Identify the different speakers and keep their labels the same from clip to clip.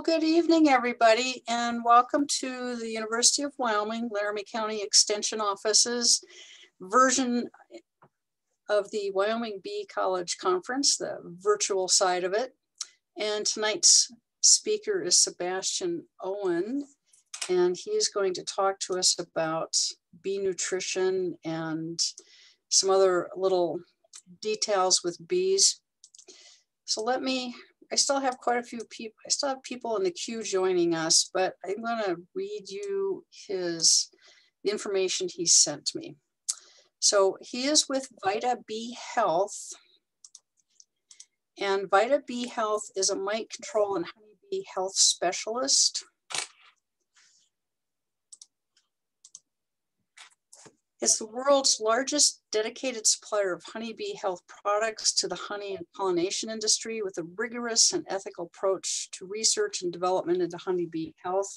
Speaker 1: Well, good evening, everybody, and welcome to the University of Wyoming Laramie County Extension Office's version of the Wyoming Bee College Conference, the virtual side of it. And tonight's speaker is Sebastian Owen, and he's going to talk to us about bee nutrition and some other little details with bees. So let me, I still have quite a few people, I still have people in the queue joining us, but I'm gonna read you his, information he sent me. So he is with Vita Bee Health. And Vita Bee Health is a mite control and honeybee health specialist. It's the world's largest dedicated supplier of honeybee health products to the honey and pollination industry with a rigorous and ethical approach to research and development into honeybee health.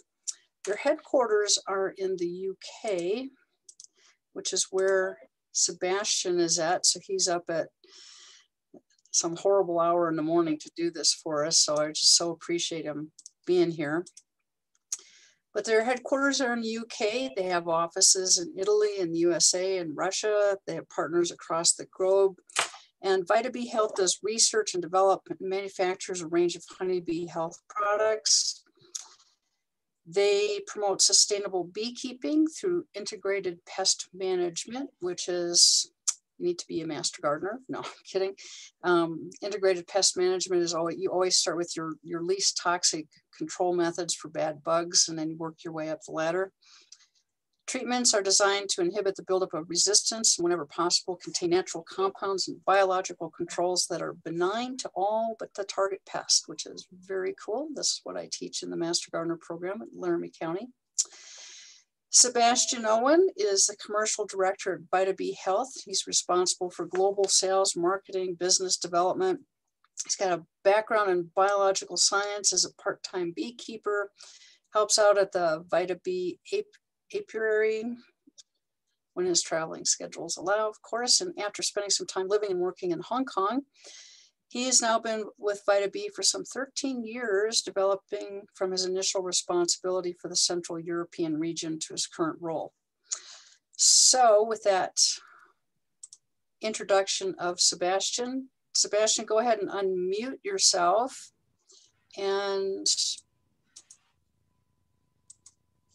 Speaker 1: Their headquarters are in the UK, which is where Sebastian is at. So he's up at some horrible hour in the morning to do this for us. So I just so appreciate him being here. But their headquarters are in the UK. They have offices in Italy and the USA and Russia. They have partners across the globe. And Vita Bee Health does research and development and manufactures a range of honeybee health products. They promote sustainable beekeeping through integrated pest management, which is you need to be a master gardener. No, I'm kidding. Um, integrated pest management is always, you always start with your, your least toxic control methods for bad bugs and then you work your way up the ladder. Treatments are designed to inhibit the buildup of resistance whenever possible contain natural compounds and biological controls that are benign to all but the target pest, which is very cool. This is what I teach in the Master Gardener program at Laramie County. Sebastian Owen is the commercial director at Vita Bee Health. He's responsible for global sales, marketing, business development. He's got a background in biological science as a part-time beekeeper, helps out at the Vita Bee apiary when his traveling schedules allow, of course. And after spending some time living and working in Hong Kong, he has now been with Vita Bee for some 13 years, developing from his initial responsibility for the Central European region to his current role. So with that introduction of Sebastian, Sebastian, go ahead and unmute yourself and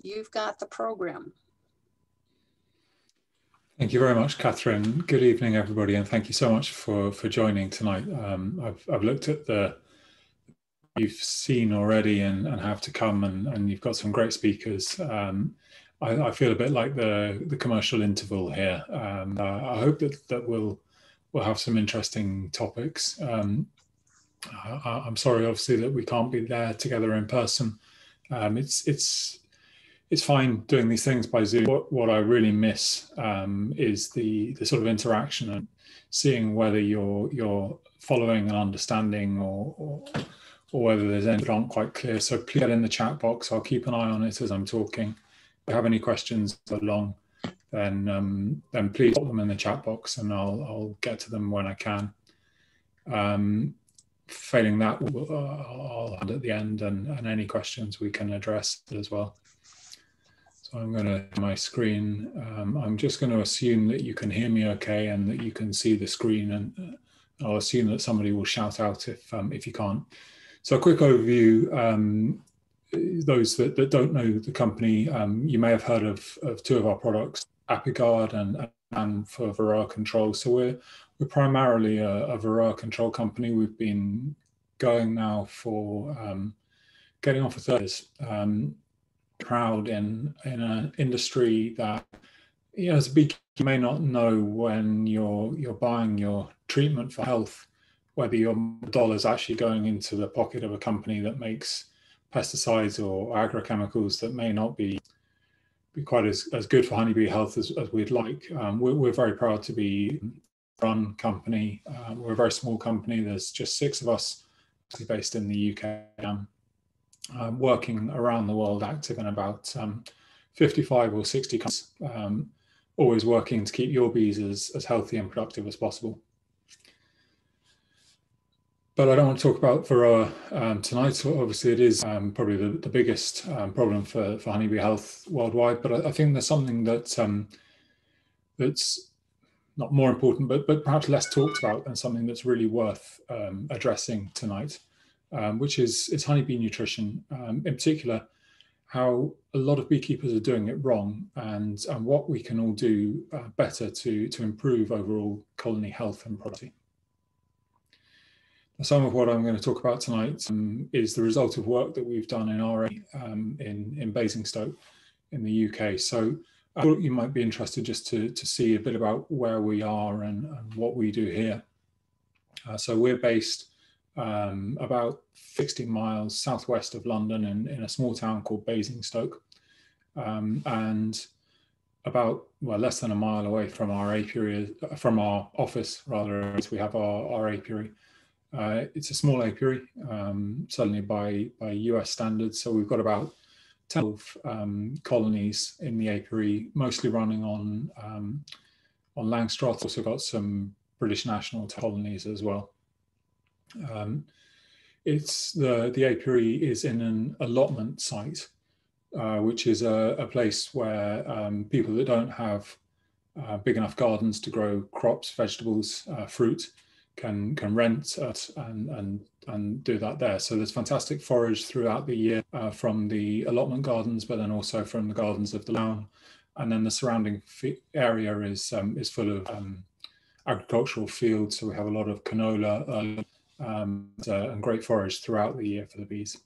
Speaker 1: you've got the program.
Speaker 2: Thank you very much, Catherine. Good evening, everybody, and thank you so much for for joining tonight. Um, I've I've looked at the you've seen already and, and have to come, and, and you've got some great speakers. Um, I, I, feel a bit like the the commercial interval here. Um, uh, I hope that that we'll we'll have some interesting topics. Um, I, am sorry, obviously, that we can't be there together in person. Um, it's it's it's fine doing these things by Zoom. What, what I really miss um, is the the sort of interaction and seeing whether you're you're following and understanding or, or or whether there's any that aren't quite clear. So please get in the chat box. I'll keep an eye on it as I'm talking. If you have any questions along, then um, then please put them in the chat box and I'll I'll get to them when I can. Um, failing that, uh, I'll hand at the end and, and any questions we can address as well. So I'm going to my screen. Um, I'm just going to assume that you can hear me okay and that you can see the screen and uh, I'll assume that somebody will shout out if um, if you can't. So a quick overview. Um, those that, that don't know the company, um, you may have heard of, of two of our products, Apiguard and, and for Varroa control. So we're, we're primarily a, a Varroa control company. We've been going now for um, getting on for 30 years. Um, proud in in an industry that you know, as a beekeeper you may not know when you're you're buying your treatment for health whether your dollar is actually going into the pocket of a company that makes pesticides or agrochemicals that may not be be quite as, as good for honeybee health as, as we'd like. Um, we're, we're, very proud to be run company. Uh, we're a very small company. There's just six of us based in the UK. Um, um, working around the world, active in about um, 55 or 60 countries, um, always working to keep your bees as, as healthy and productive as possible. but I don't want to talk about Varroa um, tonight. Obviously, it is um, probably the, the biggest um, problem for, for honeybee health worldwide. But I, I think there's something that um, that's not more important, but but perhaps less talked about, and something that's really worth addressing tonight, um, which is is honeybee nutrition. in particular, how a lot of beekeepers are doing it wrong, and and what we can all do uh, better to to improve overall colony health and productivity. Some of what I'm going to talk about tonight um, is the result of work that we've done in RA um, in, in Basingstoke in the UK. So I thought you might be interested just to, to see a bit about where we are and, and what we do here. Uh, so we're based um, about 60 miles southwest of London in, in a small town called Basingstoke. Um, and about well less than a mile away from our apiary, from our office rather, as we have our, our apiary. Uh, it's a small apiary, um, certainly by, by US standards. So we've got about 12 um, colonies in the apiary, mostly running on, um, on Langstroth. Also got some British national colonies as well. Um, it's the, the apiary is in an allotment site, uh, which is a, a place where um, people that don't have uh, big enough gardens to grow crops, vegetables, uh, fruit, can can rent and and and do that there. So there's fantastic forage throughout the year uh, from the allotment gardens, but then also from the gardens of the town, and then the surrounding area is um, is full of um, agricultural fields. So we have a lot of canola uh, um, uh, and great forage throughout the year for the bees.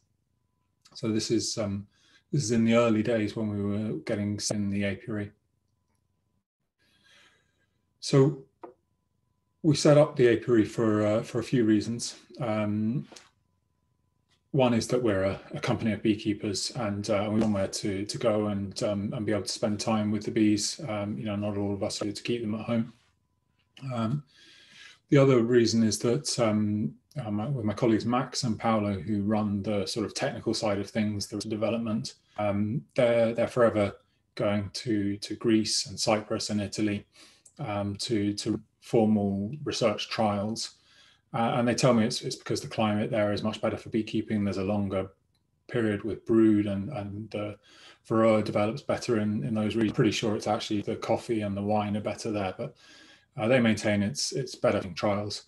Speaker 2: So this is um, this is in the early days when we were getting in the apiary. So we set up the apiary for uh, for a few reasons. Um, one is that we're a, a company of beekeepers, and uh, we want somewhere to to go and um, and be able to spend time with the bees. Um, you know, not all of us are to keep them at home. Um, the other reason is that um, um, with my colleagues Max and Paolo, who run the sort of technical side of things, the development, they're they're forever going to to Greece and Cyprus and Italy to to formal research trials. Uh, and they tell me it's, it's because the climate there is much better for beekeeping. There's a longer period with brood and, and uh, Varroa develops better in, in those regions. Pretty sure it's actually the coffee and the wine are better there, but uh, they maintain it's, it's better in trials.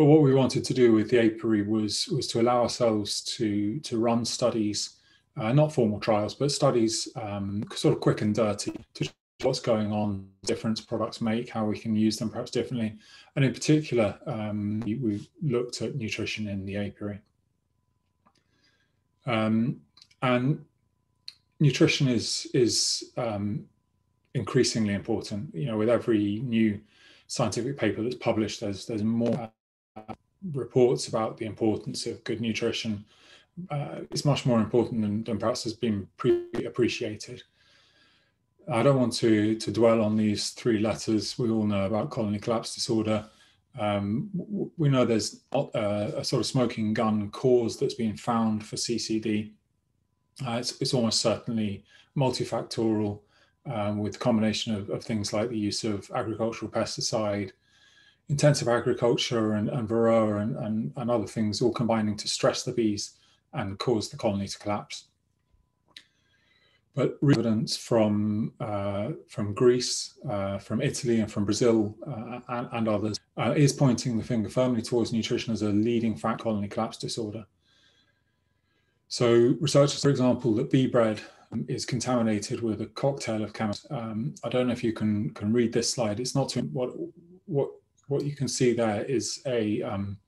Speaker 2: But what we wanted to do with the apiary was, was to allow ourselves to, to run studies, uh, not formal trials, but studies um, sort of quick and dirty to what's going on, difference products make, how we can use them perhaps differently. And in particular, um, we, looked at nutrition in the apiary. Um, and nutrition is, is um, increasingly important. You know, with every new scientific paper that's published, there's, there's more reports about the importance of good nutrition. Uh, it's much more important than, than perhaps has been pre appreciated. I don't want to, to dwell on these three letters. We all know about colony collapse disorder. Um, we know there's not a, a, sort of smoking gun cause that's been found for CCD. Uh, it's, it's, almost certainly multifactorial um, with combination of, of, things like the use of agricultural pesticide, intensive agriculture and, and varroa and, and, and other things all combining to stress the bees and cause the colony to collapse but evidence from uh, from Greece, uh, from Italy, and from Brazil uh, and, and, others uh, is pointing the finger firmly towards nutrition as a leading fat colony collapse disorder. So researchers, for example, that bee bread is contaminated with a cocktail of chemicals. Um, I don't know if you can can read this slide. It's not too, what what what you can see there is a um,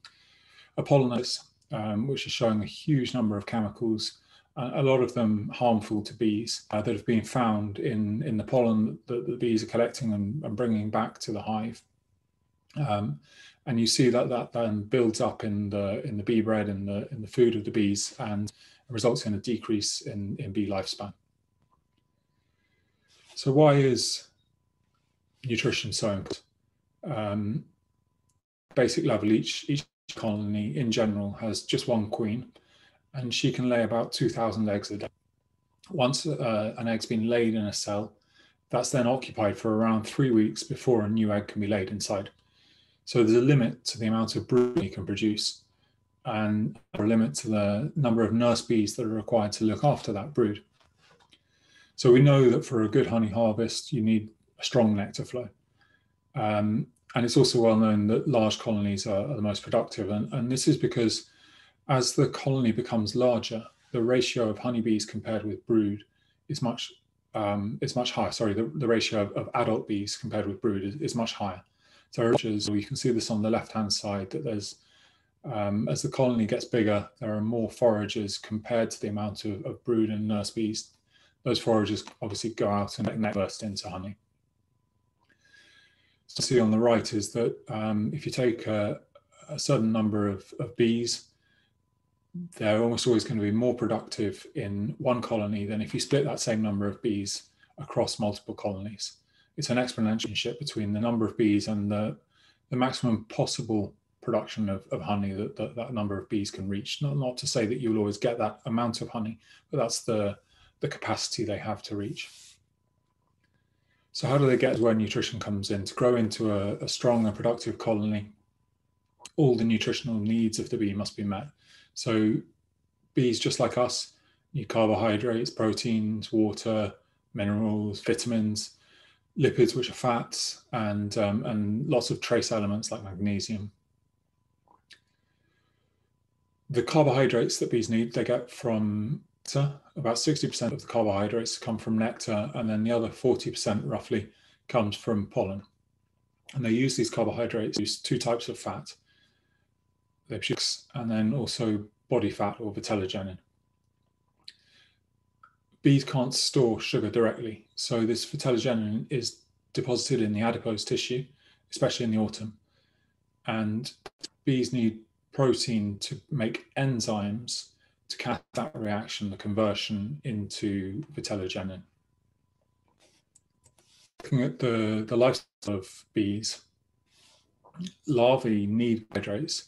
Speaker 2: a pollinator, um, which is showing a huge number of chemicals a lot of them harmful to bees uh, that have been found in, in the pollen that the bees are collecting and, and bringing back to the hive. Um, and you see that that then builds up in the in the bee bread and the in the food of the bees and results in a decrease in, in bee lifespan. So why is nutrition so important? Um, basic level, each each colony in general has just one queen and she can lay about 2,000 eggs a day. Once uh, an egg's been laid in a cell, that's then occupied for around three weeks before a new egg can be laid inside. So there's a limit to the amount of brood you can produce. and a limit to the number of nurse bees that are required to look after that brood. So we know that for a good honey harvest, you need a strong nectar flow. Um, and it's also well known that large colonies are, are the most productive. And, and, this is because as the colony becomes larger, the ratio of honeybees compared with brood is much um, is much higher. Sorry, the, the ratio of, of, adult bees compared with brood is, is much higher. So you can see this on the left-hand side that there's um, as the colony gets bigger, there are more foragers compared to the amount of, of brood and nurse bees. Those foragers obviously go out and burst into honey. See on the right is that um, if you take a, a certain number of, of, bees, they're almost always going to be more productive in one colony than if you split that same number of bees across multiple colonies. It's an exponential between the number of bees and the, the maximum possible production of, of honey that, that, that number of bees can reach. Not, not to say that you'll always get that amount of honey, but that's the, the capacity they have to reach. So how do they get where nutrition comes in? To grow into a, a strong and productive colony, all the nutritional needs of the bee must be met. So bees, just like us, need carbohydrates, proteins, water, minerals, vitamins, lipids, which are fats, and, um, and lots of trace elements like magnesium the carbohydrates that bees need, they get from nectar. About 60% of the carbohydrates come from nectar, and then the other 40% roughly comes from pollen. And they use these carbohydrates to use two types of fat. Produce, and then also body fat or vitellogenin. Bees can't store sugar directly, so this vitellogenin is deposited in the adipose tissue, especially in the autumn. And bees need protein to make enzymes to catch that reaction, the conversion into vitellogenin. Looking at the, the lifestyle of bees, larvae need carbohydrates,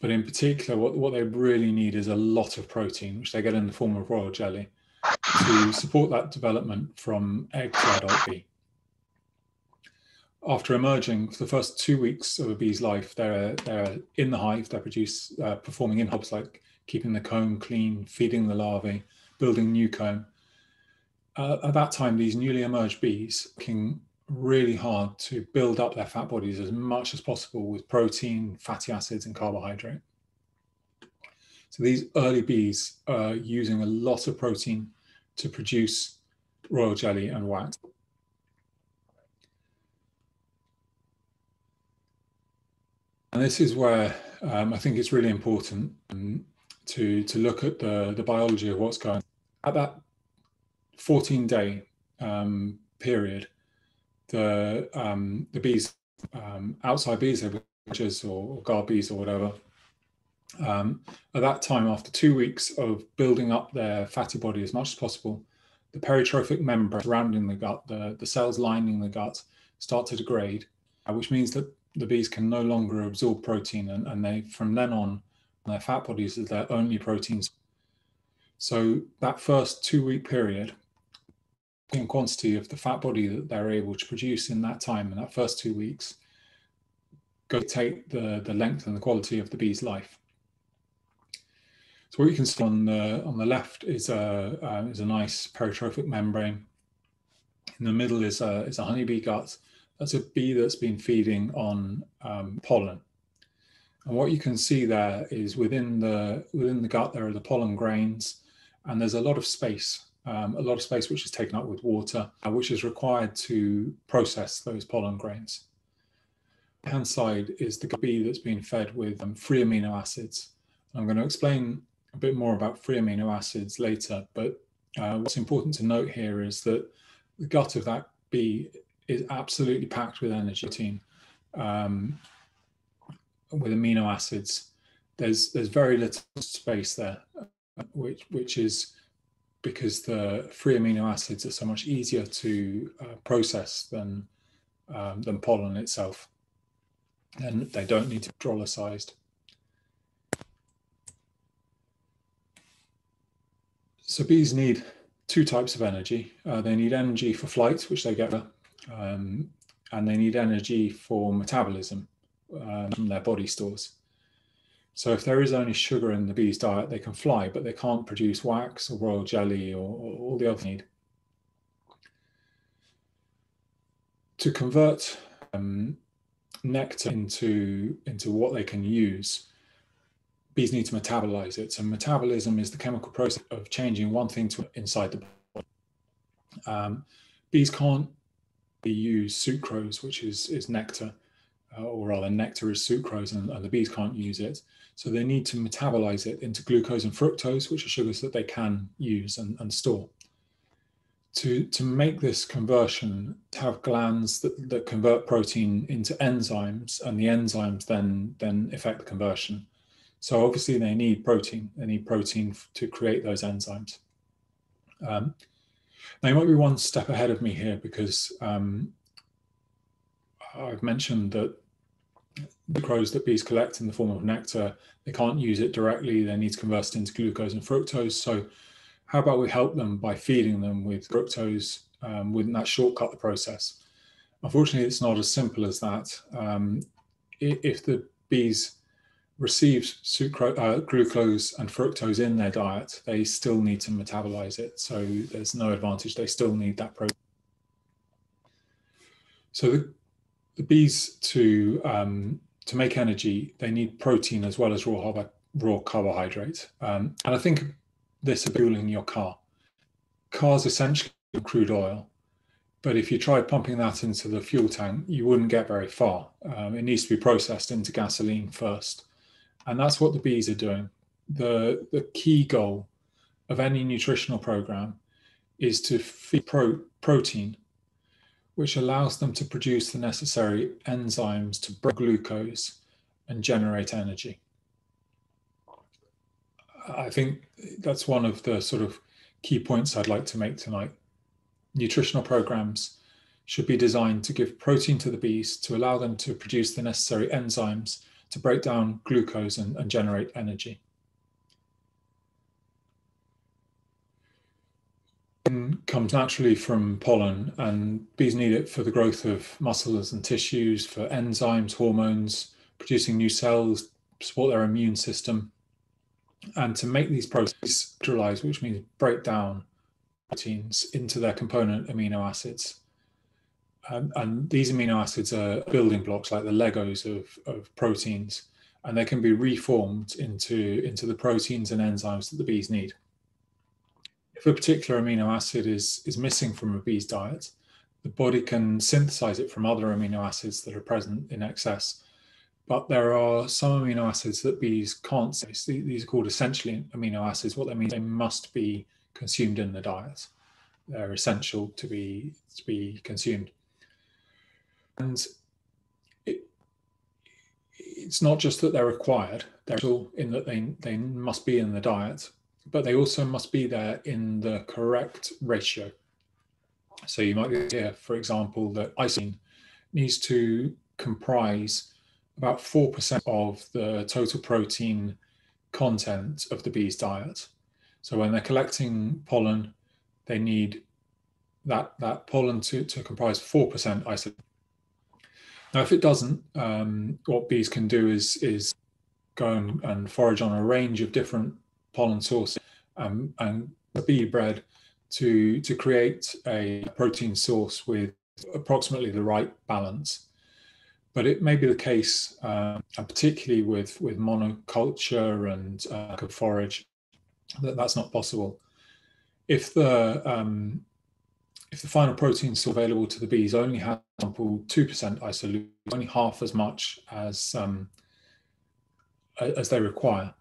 Speaker 2: but in particular, what, what they really need is a lot of protein, which they get in the form of royal jelly, to support that development from egg to adult bee after emerging for the first two weeks of a bee's life, they're they're in the hive. They're produce uh, performing in jobs like keeping the comb clean, feeding the larvae, building new comb. Uh, at that time, these newly emerged bees working really hard to build up their fat bodies as much as possible with protein, fatty acids, and carbohydrate. So these early bees are using a lot of protein to produce royal jelly and wax. And this is where um, I think it's really important um, to to look at the the biology of what's going on. at that 14 day um, period. The um, the bees um, outside bees, witches or, or guard bees or whatever. Um, at that time, after two weeks of building up their fatty body as much as possible, the peritrophic membrane surrounding the gut, the, the cells lining the gut, start to degrade, uh, which means that the bees can no longer absorb protein and, and they from then on their fat bodies are their only proteins so that first two week period in quantity of the fat body that they're able to produce in that time in that first two weeks go take the the length and the quality of the bee's life. So what you can see on the on the left is a uh, is a nice peritrophic membrane. In the middle is a is a honeybee gut. That's a bee that's been feeding on um, pollen. And what you can see there is within the within the gut there are the pollen grains, and there's a lot of space, um, a lot of space which is taken up with water, uh, which is required to process those pollen grains. Hand side is the bee that's being fed with um, free amino acids. I'm going to explain a bit more about free amino acids later, but uh, what's important to note here is that the gut of that bee is absolutely packed with energy um, with amino acids. There's there's very little space there, which which is because the free amino acids are so much easier to uh, process than um, than pollen itself, and they don't need to be hydrolyzed. So bees need two types of energy. Uh, they need energy for flight, which they get um, and they need energy for metabolism um, from their body stores. So if there is only sugar in the bee's diet, they can fly, but they can't produce wax or royal jelly or, or all the other need. To convert um, nectar into, into what they can use, bees need to metabolize it. So metabolism is the chemical process of changing one thing to inside the body. Um, bees can't use sucrose, which is, is nectar, uh, or rather nectar is sucrose and, and, the bees can't use it. So they need to metabolize it into glucose and fructose, which are sugars that they can use and, and store. To, to make this conversion, to have glands that, that convert protein into enzymes and the enzymes then, then affect the conversion. So obviously they need protein, they need protein to create those enzymes. Um, now you might be one step ahead of me here because um, I've mentioned that sucrose that bees collect in the form of nectar, they can't use it directly. They need to convert it into glucose and fructose. So how about we help them by feeding them with fructose? Um, wouldn't that shortcut the process? Unfortunately, it's not as simple as that. Um, if the bees receive uh, glucose and fructose in their diet, they still need to metabolize it. So there's no advantage. They still need that protein. So the, the bees to um, to make energy, they need protein as well as raw raw carbohydrate. Um, and I think this is fueling your car. Cars essentially crude oil, but if you try pumping that into the fuel tank, you wouldn't get very far. Um, it needs to be processed into gasoline first, and that's what the bees are doing. the The key goal of any nutritional program is to feed pro protein which allows them to produce the necessary enzymes to break glucose and generate energy. I think that's one of the sort of key points I'd like to make tonight. Nutritional programs should be designed to give protein to the bees to allow them to produce the necessary enzymes to break down glucose and, and generate energy. Comes naturally from pollen, and bees need it for the growth of muscles and tissues, for enzymes, hormones, producing new cells, support their immune system, and to make these processes neutralize, which means break down proteins into their component amino acids. Um, and these amino acids are building blocks like the Legos of, of proteins, and they can be reformed into, into the proteins and enzymes that the bees need if a particular amino acid is, is missing from a bee's diet, the body can synthesize it from other amino acids that are present in excess. But there are some amino acids that bees can't. These are called essential amino acids. What that means, they must be consumed in the diet. They're essential to be to be consumed. And it, it's not just that they're required; they're all in that they they must be in the diet, but they also must be there in the correct ratio. So you might hear, for example, that isoleucine needs to comprise about 4% of the total protein content of the bee's diet. So when they're collecting pollen, they need that, that pollen to, to comprise 4% isoleucine. Now, if it doesn't, um, what bees can do is, is go and, and forage on a range of different pollen source um, and bee bread to, to create a protein source with approximately the right balance. But it may be the case, um, and particularly with, with monoculture and uh, forage, that that's not possible. If the um, if the final protein available to the bees only has, for example, two percent isoleucine, only half as much as um, as they require,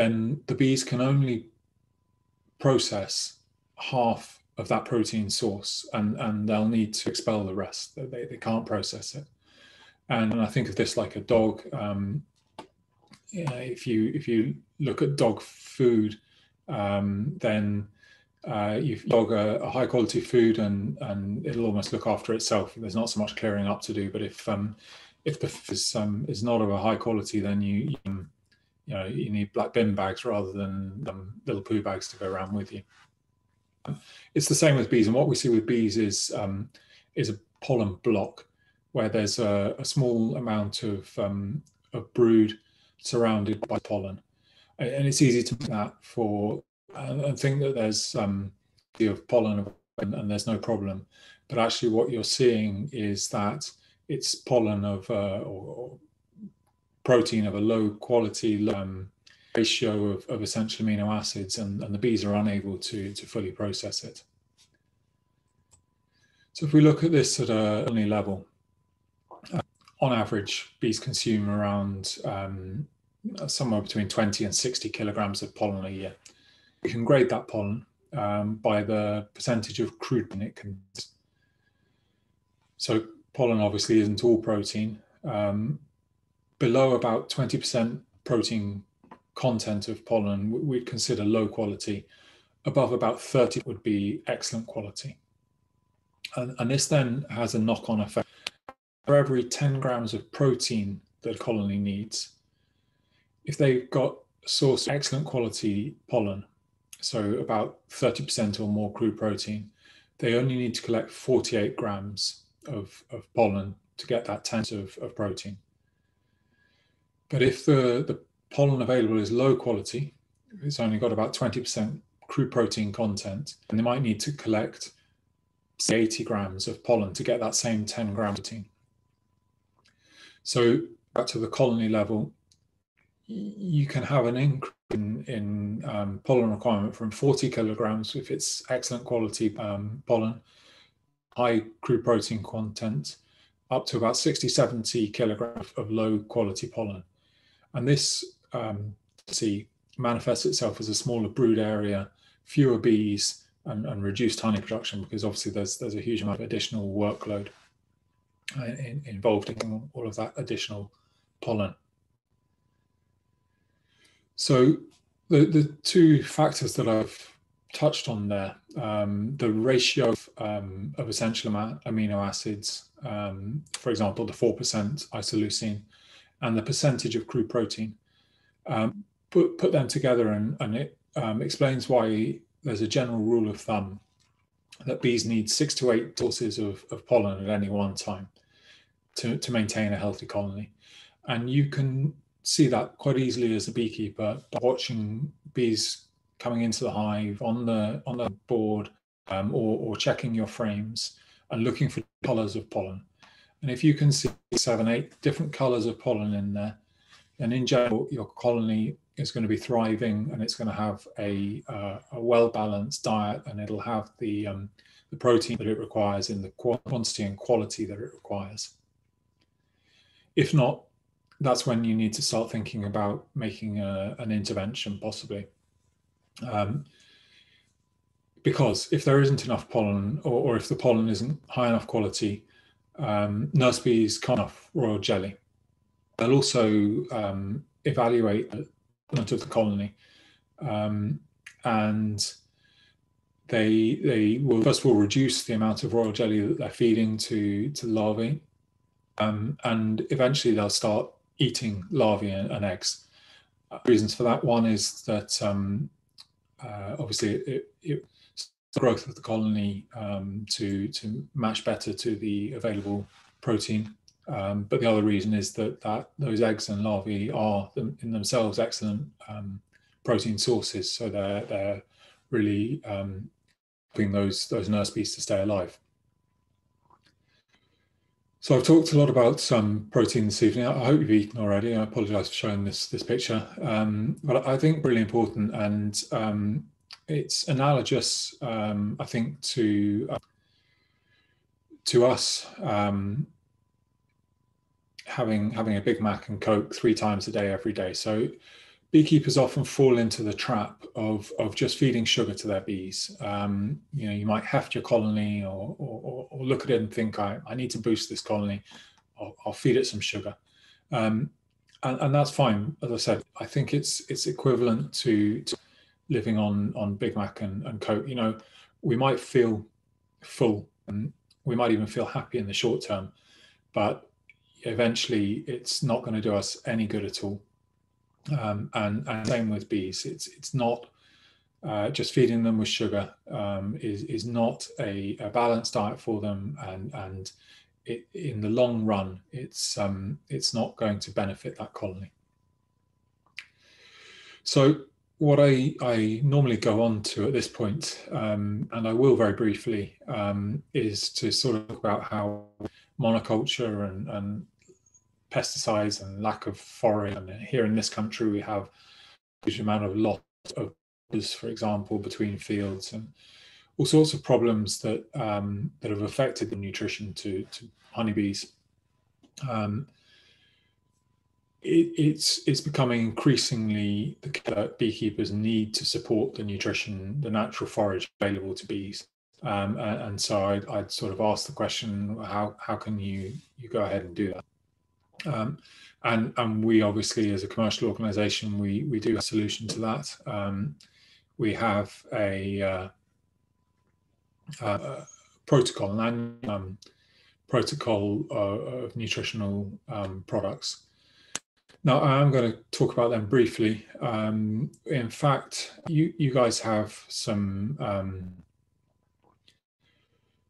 Speaker 2: then the bees can only process half of that protein source and, and they'll need to expel the rest. They, they can't process it. And I think of this like a dog. Um, if you if you look at dog food, um, then uh, you dog a, a, high quality food and and it'll almost look after itself. There's not so much clearing up to do. But if um, if the is um, is not of a high quality, then you, you you know you need black bin bags rather than little poo bags to go around with you. It's the same with bees, and what we see with bees is um, is a pollen block where there's a, a small amount of um, of brood surrounded by pollen. And it's easy to do that for and, think that there's um, of pollen and, and, there's no problem. But actually, what you're seeing is that it's pollen of uh, or, or, protein of a low quality um, ratio of, of essential amino acids, and, and the bees are unable to to fully process it. So if we look at this at a only level, uh, on average, bees consume around um, somewhere between 20 and 60 kilograms of pollen a year. We can grade that pollen um, by the percentage of crude it contains. So pollen obviously isn't all protein. Um, below about 20% protein content of pollen, we'd consider low quality. Above about 30 would be excellent quality. And, and this then has a knock-on effect. For every 10 grams of protein that a colony needs, if they've got a source excellent quality pollen, so about 30% or more crude protein, they only need to collect 48 grams of, of pollen to get that 10 of, of protein. But if the, the pollen available is low quality, it's only got about 20% crude protein content, and they might need to collect 80 grams of pollen to get that same 10 gram protein. So back to the colony level, you can have an increase in, in um, pollen requirement from 40 kilograms if it's excellent quality um, pollen, high crude protein content, up to about 60, 70 kilograms of low quality pollen. And this um, see manifests itself as a smaller brood area, fewer bees, and, and reduced honey production because obviously there's there's a huge amount of additional workload uh, in, involved in all of that additional pollen. So the, the two factors that I've touched on there, um, the ratio of, um, of essential amino acids, um, for example, the 4% isoleucine, and the percentage of crude protein, um, put, put them together and, and it um, explains why there's a general rule of thumb that bees need six to eight doses of, of pollen at any one time to, to maintain a healthy colony. And you can see that quite easily as a beekeeper by watching bees coming into the hive on the on the board um, or, or checking your frames and looking for colors of pollen. And if you can see seven, eight different colors of pollen in there, then in general, your colony is going to be thriving and it's going to have a, uh, a well-balanced diet and it'll have the, um, the protein that it requires in the quantity and quality that it requires. If not, that's when you need to start thinking about making a, an intervention possibly. Um, because if there isn't enough pollen or, or, if the pollen isn't high enough quality, um, nurse bees can't royal jelly. They'll also um, evaluate the of the colony um, and they they will first of all reduce the amount of royal jelly that they're feeding to to larvae um, and eventually they'll start eating larvae and, and eggs. Uh, reasons for that one is that um, uh, obviously it, it, the growth of the colony um, to to match better to the available protein. Um, but the other reason is that that those eggs and larvae are in themselves excellent um, protein sources, so they're they're really um, helping those those nurse bees to stay alive. So I've talked a lot about some protein this evening. I hope you've eaten already. I apologise for showing this this picture, um, but I think really important, and um, it's analogous, um, I think, to uh, to us um, having having a Big Mac and Coke three times a day every day. So beekeepers often fall into the trap of of just feeding sugar to their bees. Um, you know, you might heft your colony or, or, or look at it and think, I, I need to boost this colony. I'll, I'll feed it some sugar. Um, and, and, that's fine. As I said, I think it's it's equivalent to, to living on on Big Mac and, and Coke. You know, we might feel full and we might even feel happy in the short term, but eventually it's not going to do us any good at all um, and, and same with bees. It's it's not uh, just feeding them with sugar um, is is not a, a, balanced diet for them, and and it, in the long run, it's um, it's not going to benefit that colony. So what I, I normally go on to at this point, um, and I will very briefly, um, is to sort of talk about how monoculture and, and pesticides and lack of forage. And here in this country, we have a huge amount of loss of, for example, between fields and all sorts of problems that um, that have affected the nutrition to, to honeybees. Um, it, it's it's becoming increasingly the beekeepers need to support the nutrition, the natural forage available to bees. Um, and, and, so I'd, I'd, sort of ask the question, how how can you you go ahead and do that? Um, and and we obviously, as a commercial organisation, we we do have a solution to that. Um, we have a, uh, a protocol, an um, protocol uh, of nutritional um, products now, I'm going to talk about them briefly. Um, in fact, you, you guys have some um,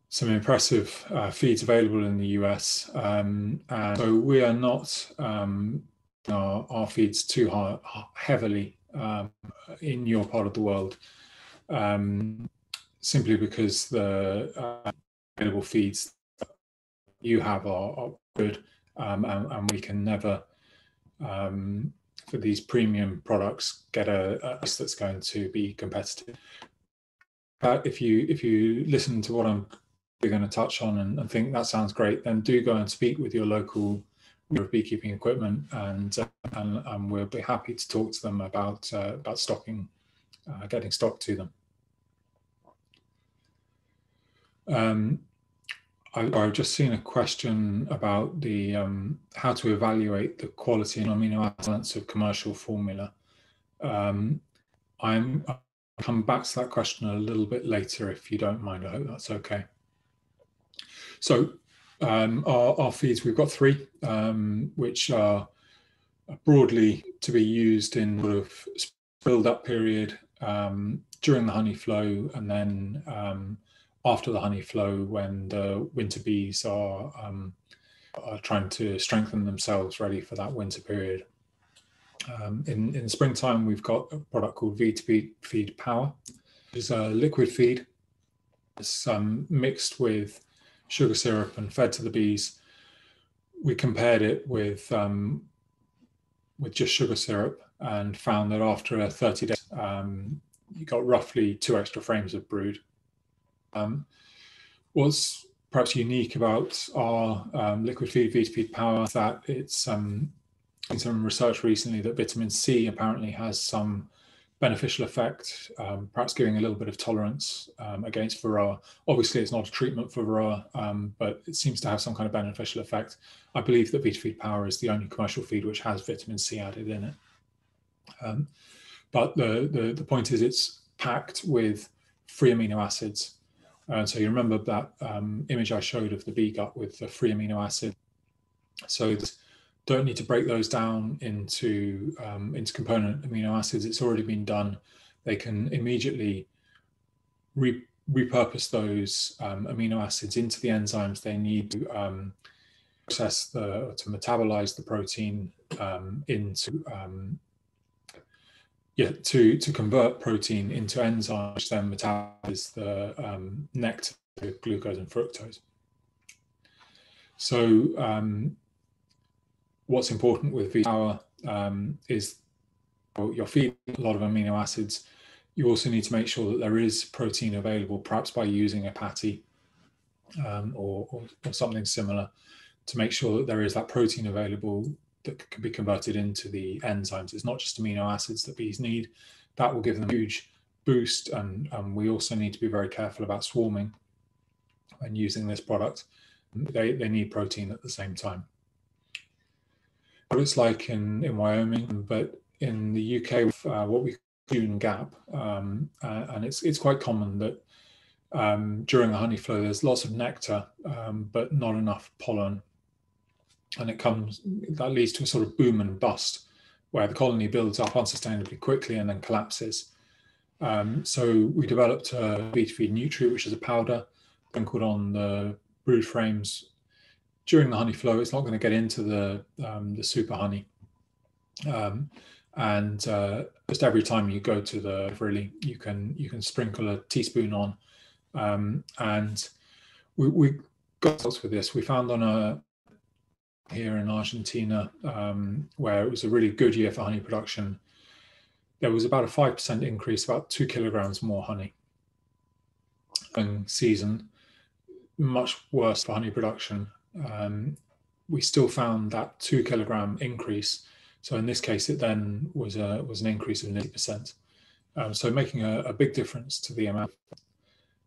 Speaker 2: some impressive uh, feeds available in the US, um, and so we are not um, our, our, feeds too high, heavily um, in your part of the world, um, simply because the uh, available feeds you have are, are good, and, and we can never um, for these premium products get a, a that's going to be competitive. But if you if you listen to what I'm we're going to touch on and, and, think that sounds great, then do go and speak with your local beekeeping equipment, and, uh, and, and we'll be happy to talk to them about uh, about stocking, uh, getting stock to them. Um, I, have just seen a question about the um, how to evaluate the quality and amino acids of commercial formula. Um, I'm I'll come back to that question a little bit later if you don't mind. I hope that's okay. So um, our, our, feeds, we've got three, um, which are broadly to be used in sort of build-up period um, during the honey flow and then um, after the honey flow when the winter bees are, um, are trying to strengthen themselves ready for that winter period. Um, in, in springtime, we've got a product called Vita Feed Power. It's a liquid feed. It's um, mixed with sugar syrup and fed to the bees. We compared it with um, with just sugar syrup and found that after 30 days, um, you got roughly two extra frames of brood um, what's perhaps unique about our um, liquid feed Vita Feed power is that it's um, in some research recently that vitamin C apparently has some beneficial effect, um, perhaps giving a little bit of tolerance um, against varroa. Obviously, it's not a treatment for varroa, um, but it seems to have some kind of beneficial effect. I believe that Vita Feed Power is the only commercial feed which has vitamin C added in it. Um, but the, the, the point is it's packed with free amino acids so you remember that um, image I showed of the bee gut with the free amino acid. So don't need to break those down into um, into component amino acids. It's already been done. They can immediately re repurpose those um, amino acids into the enzymes they need to um, process the to metabolize the protein um, into um, yeah, to, to convert protein into enzymes, which then metabolize the um, nectar, glucose and fructose. So um, what's important with V-Power um, is you're feeding a lot of amino acids. You also need to make sure that there is protein available, perhaps by using a patty um, or, or, or something similar to make sure that there is that protein available that can be converted into the enzymes. It's not just amino acids that bees need. That will give them a huge boost. And, and we also need to be very careful about swarming when using this product. They, they need protein at the same time. What it's like in, in Wyoming, but in the UK, uh, what we June gap, um, uh, and it's it's quite common that um, during the honey flow, there's lots of nectar, um, but not enough pollen and it comes that leads to a sort of boom and bust where the colony builds up unsustainably quickly and then collapses. Um, so we developed a Vita Feed Nutrient, which is a powder sprinkled on the brood frames during the honey flow. It's not going to get into the um, the super honey, um, and uh, just every time you go to the really you can you can sprinkle a teaspoon on um, and we, we got results with this we found on a here in argentina um, where it was a really good year for honey production. There was about a 5% increase about two kilograms more honey. In season much worse for honey production. Um, we still found that two kilogram increase. So in this case, it then was a was an increase of 90%. Um, so making a, a, big difference to the amount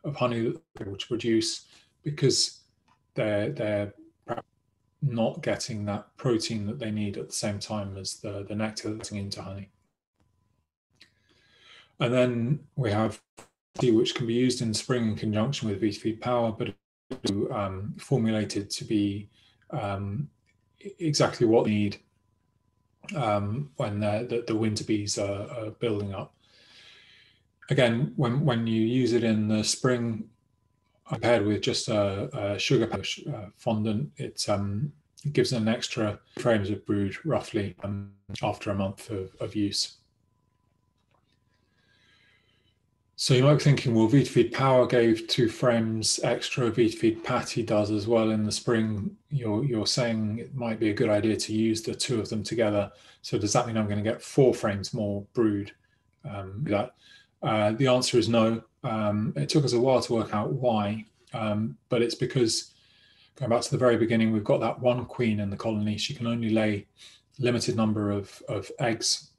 Speaker 2: of honey that they're able to produce because they're they're not getting that protein that they need at the same time as the, the nectar that's into honey. And then we have tea, which can be used in spring in conjunction with Vita Feed Power, but um, formulated to be um, exactly what we need um, when the, the, winter bees are, are, building up. Again, when, when you use it in the spring, compared with just a, a sugar uh, fondant, it, um, it gives an extra frames of brood roughly um, after a month of, of use. So you might be thinking, well, Vita Feed Power gave two frames extra. Vita Feed Patty does as well in the spring. You're you're saying it might be a good idea to use the two of them together. So does that mean I'm going to get four frames more brood? Um, that uh, the answer is no. Um, it took us a while to work out why, um, but it's because going back to the very beginning, we've got that one queen in the colony. She can only lay limited number of of eggs,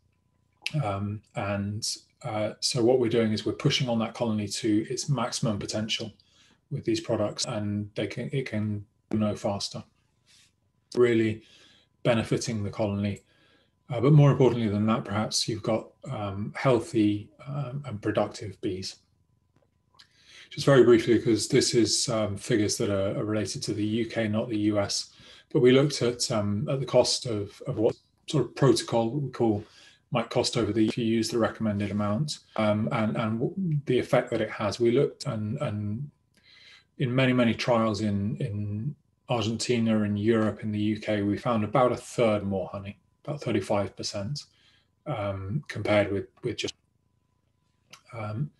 Speaker 2: um, and uh, so what we're doing is we're pushing on that colony to its maximum potential with these products, and they can it can no faster. Really benefiting the colony, uh, but more importantly than that, perhaps you've got um, healthy um, and productive bees. Just very briefly, because this is um, figures that are, are, related to the UK, not the US, but we looked at um, at the cost of of what sort of protocol we call might cost over the if you use the recommended amount um, and and the effect that it has. We looked and and in many many trials in in Argentina and Europe in the UK, we found about a third more honey, about thirty five percent, um, compared with with just. Um,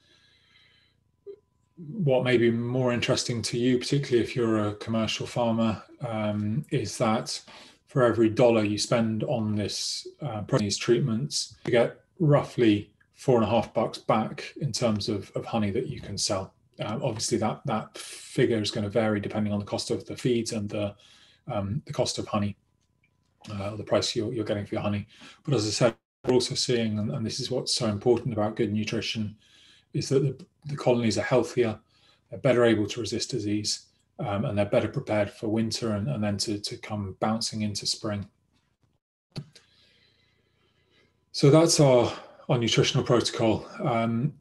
Speaker 2: what may be more interesting to you, particularly if you're a commercial farmer, um, is that for every dollar you spend on this uh, these treatments, you get roughly four and a half bucks back in terms of, of honey that you can sell. Uh, obviously, that that figure is going to vary depending on the cost of the feeds and the um, the cost of honey, uh, the price you're, you're getting for your honey. But as I said, we're also seeing, and, and this is what's so important about good nutrition, is that the, the colonies are healthier, they're better able to resist disease, um, and they're better prepared for winter and, and then to, to come bouncing into spring. So that's our, our nutritional protocol. Um,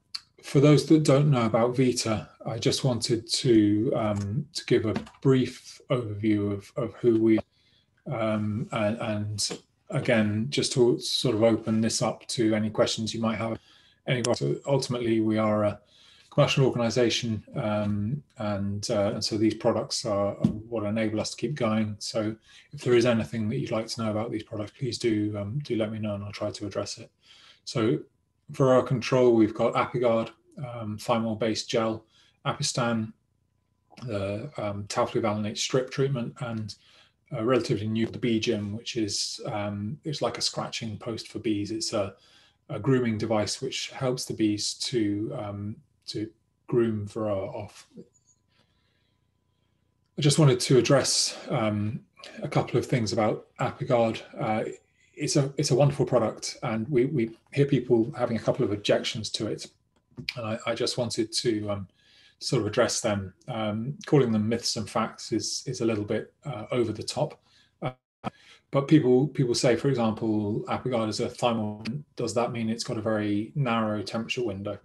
Speaker 2: for those that don't know about Vita, I just wanted to um, to give a brief overview of, of who we are, um, and, and, again, just to sort of open this up to any questions you might have. Anyway, so ultimately, we are a commercial organization um, and, uh, and so these products are, what enable us to keep going. So if there is anything that you'd like to know about these products please do um, do let me know and I'll try to address it. So for our control we've got Apiguard um, thymol based gel Apistan the um, strip treatment and uh, relatively new the bee gym which is um, it's like a scratching post for bees. It's a, a grooming device which helps the bees to um, to groom Varroa off. I just wanted to address um, a couple of things about Apiguard. Uh, it's a it's a wonderful product, and we we hear people having a couple of objections to it, and I, I just wanted to um, sort of address them. Um, calling them myths and facts is is a little bit uh, over the top. But people people say, for example, Apiguard is a thymol. Does that mean it's got a very narrow temperature window?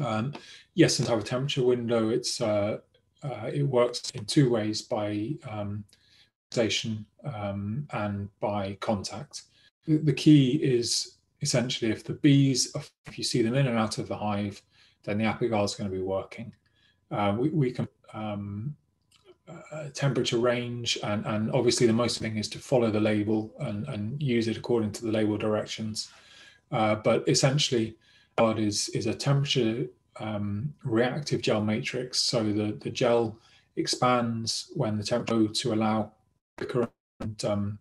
Speaker 2: Um, yes, and have a temperature window. It's uh, uh, it works in two ways by um, station um, and by contact. The, key is essentially if the bees, if you see them in and out of the hive, then the Apiguard is going to be working. Uh, we, we, can um, uh, temperature range, and, and obviously the most thing is to follow the label and, and use it according to the label directions. Uh, but essentially, what is is a temperature um, reactive gel matrix. So the, the gel expands when the temperature to allow quicker and um,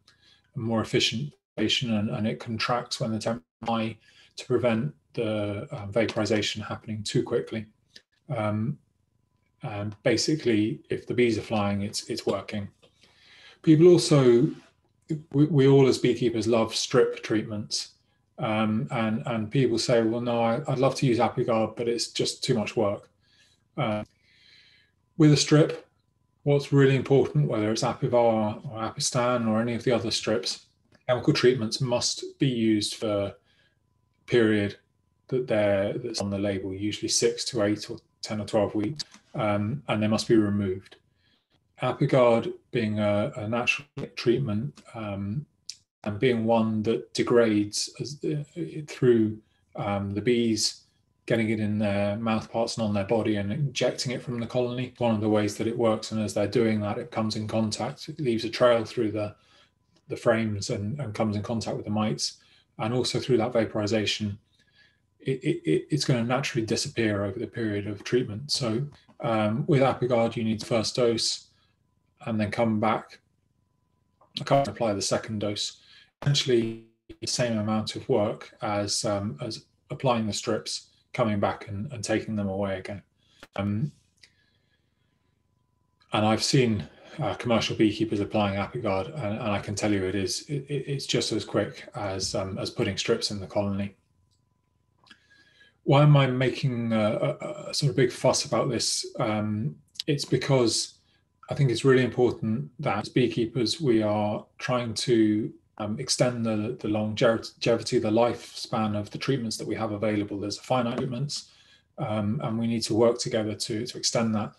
Speaker 2: more efficient and, and it contracts when the temperature high to prevent the um, vaporization happening too quickly. Um, and basically, if the bees are flying, it's it's working. People also, we, we all as beekeepers love strip treatments. Um, and and people say, well, no, I, would love to use Apiguard, but it's just too much work. Uh, with a strip, what's really important, whether it's Apivar or Apistan or any of the other strips, chemical treatments must be used for period that they're that's on the label, usually six to eight or ten or twelve weeks, um, and they must be removed. Apiguard being a, a natural treatment um, and being one that degrades as, uh, through um, the bees getting it in their mouth parts and on their body and injecting it from the colony. One of the ways that it works, and as they're doing that, it comes in contact, it leaves a trail through the the frames and, and comes in contact with the mites, and also through that vaporization, it, it, it's going to naturally disappear over the period of treatment. So um, with Apiguard, you need the first dose, and then come back. I can't apply the second dose essentially the same amount of work as um, as applying the strips, coming back and, and taking them away again. Um, and I've seen uh, commercial beekeepers applying Apiguard, and, and, I can tell you it is it, it's just as quick as um, as putting strips in the colony. Why am I making a, a, a sort of big fuss about this? Um, it's because I think it's really important that as beekeepers we are trying to um, extend the, the longevity, the lifespan of the treatments that we have available. There's a finite treatments, um, and we need to work together to, to extend that.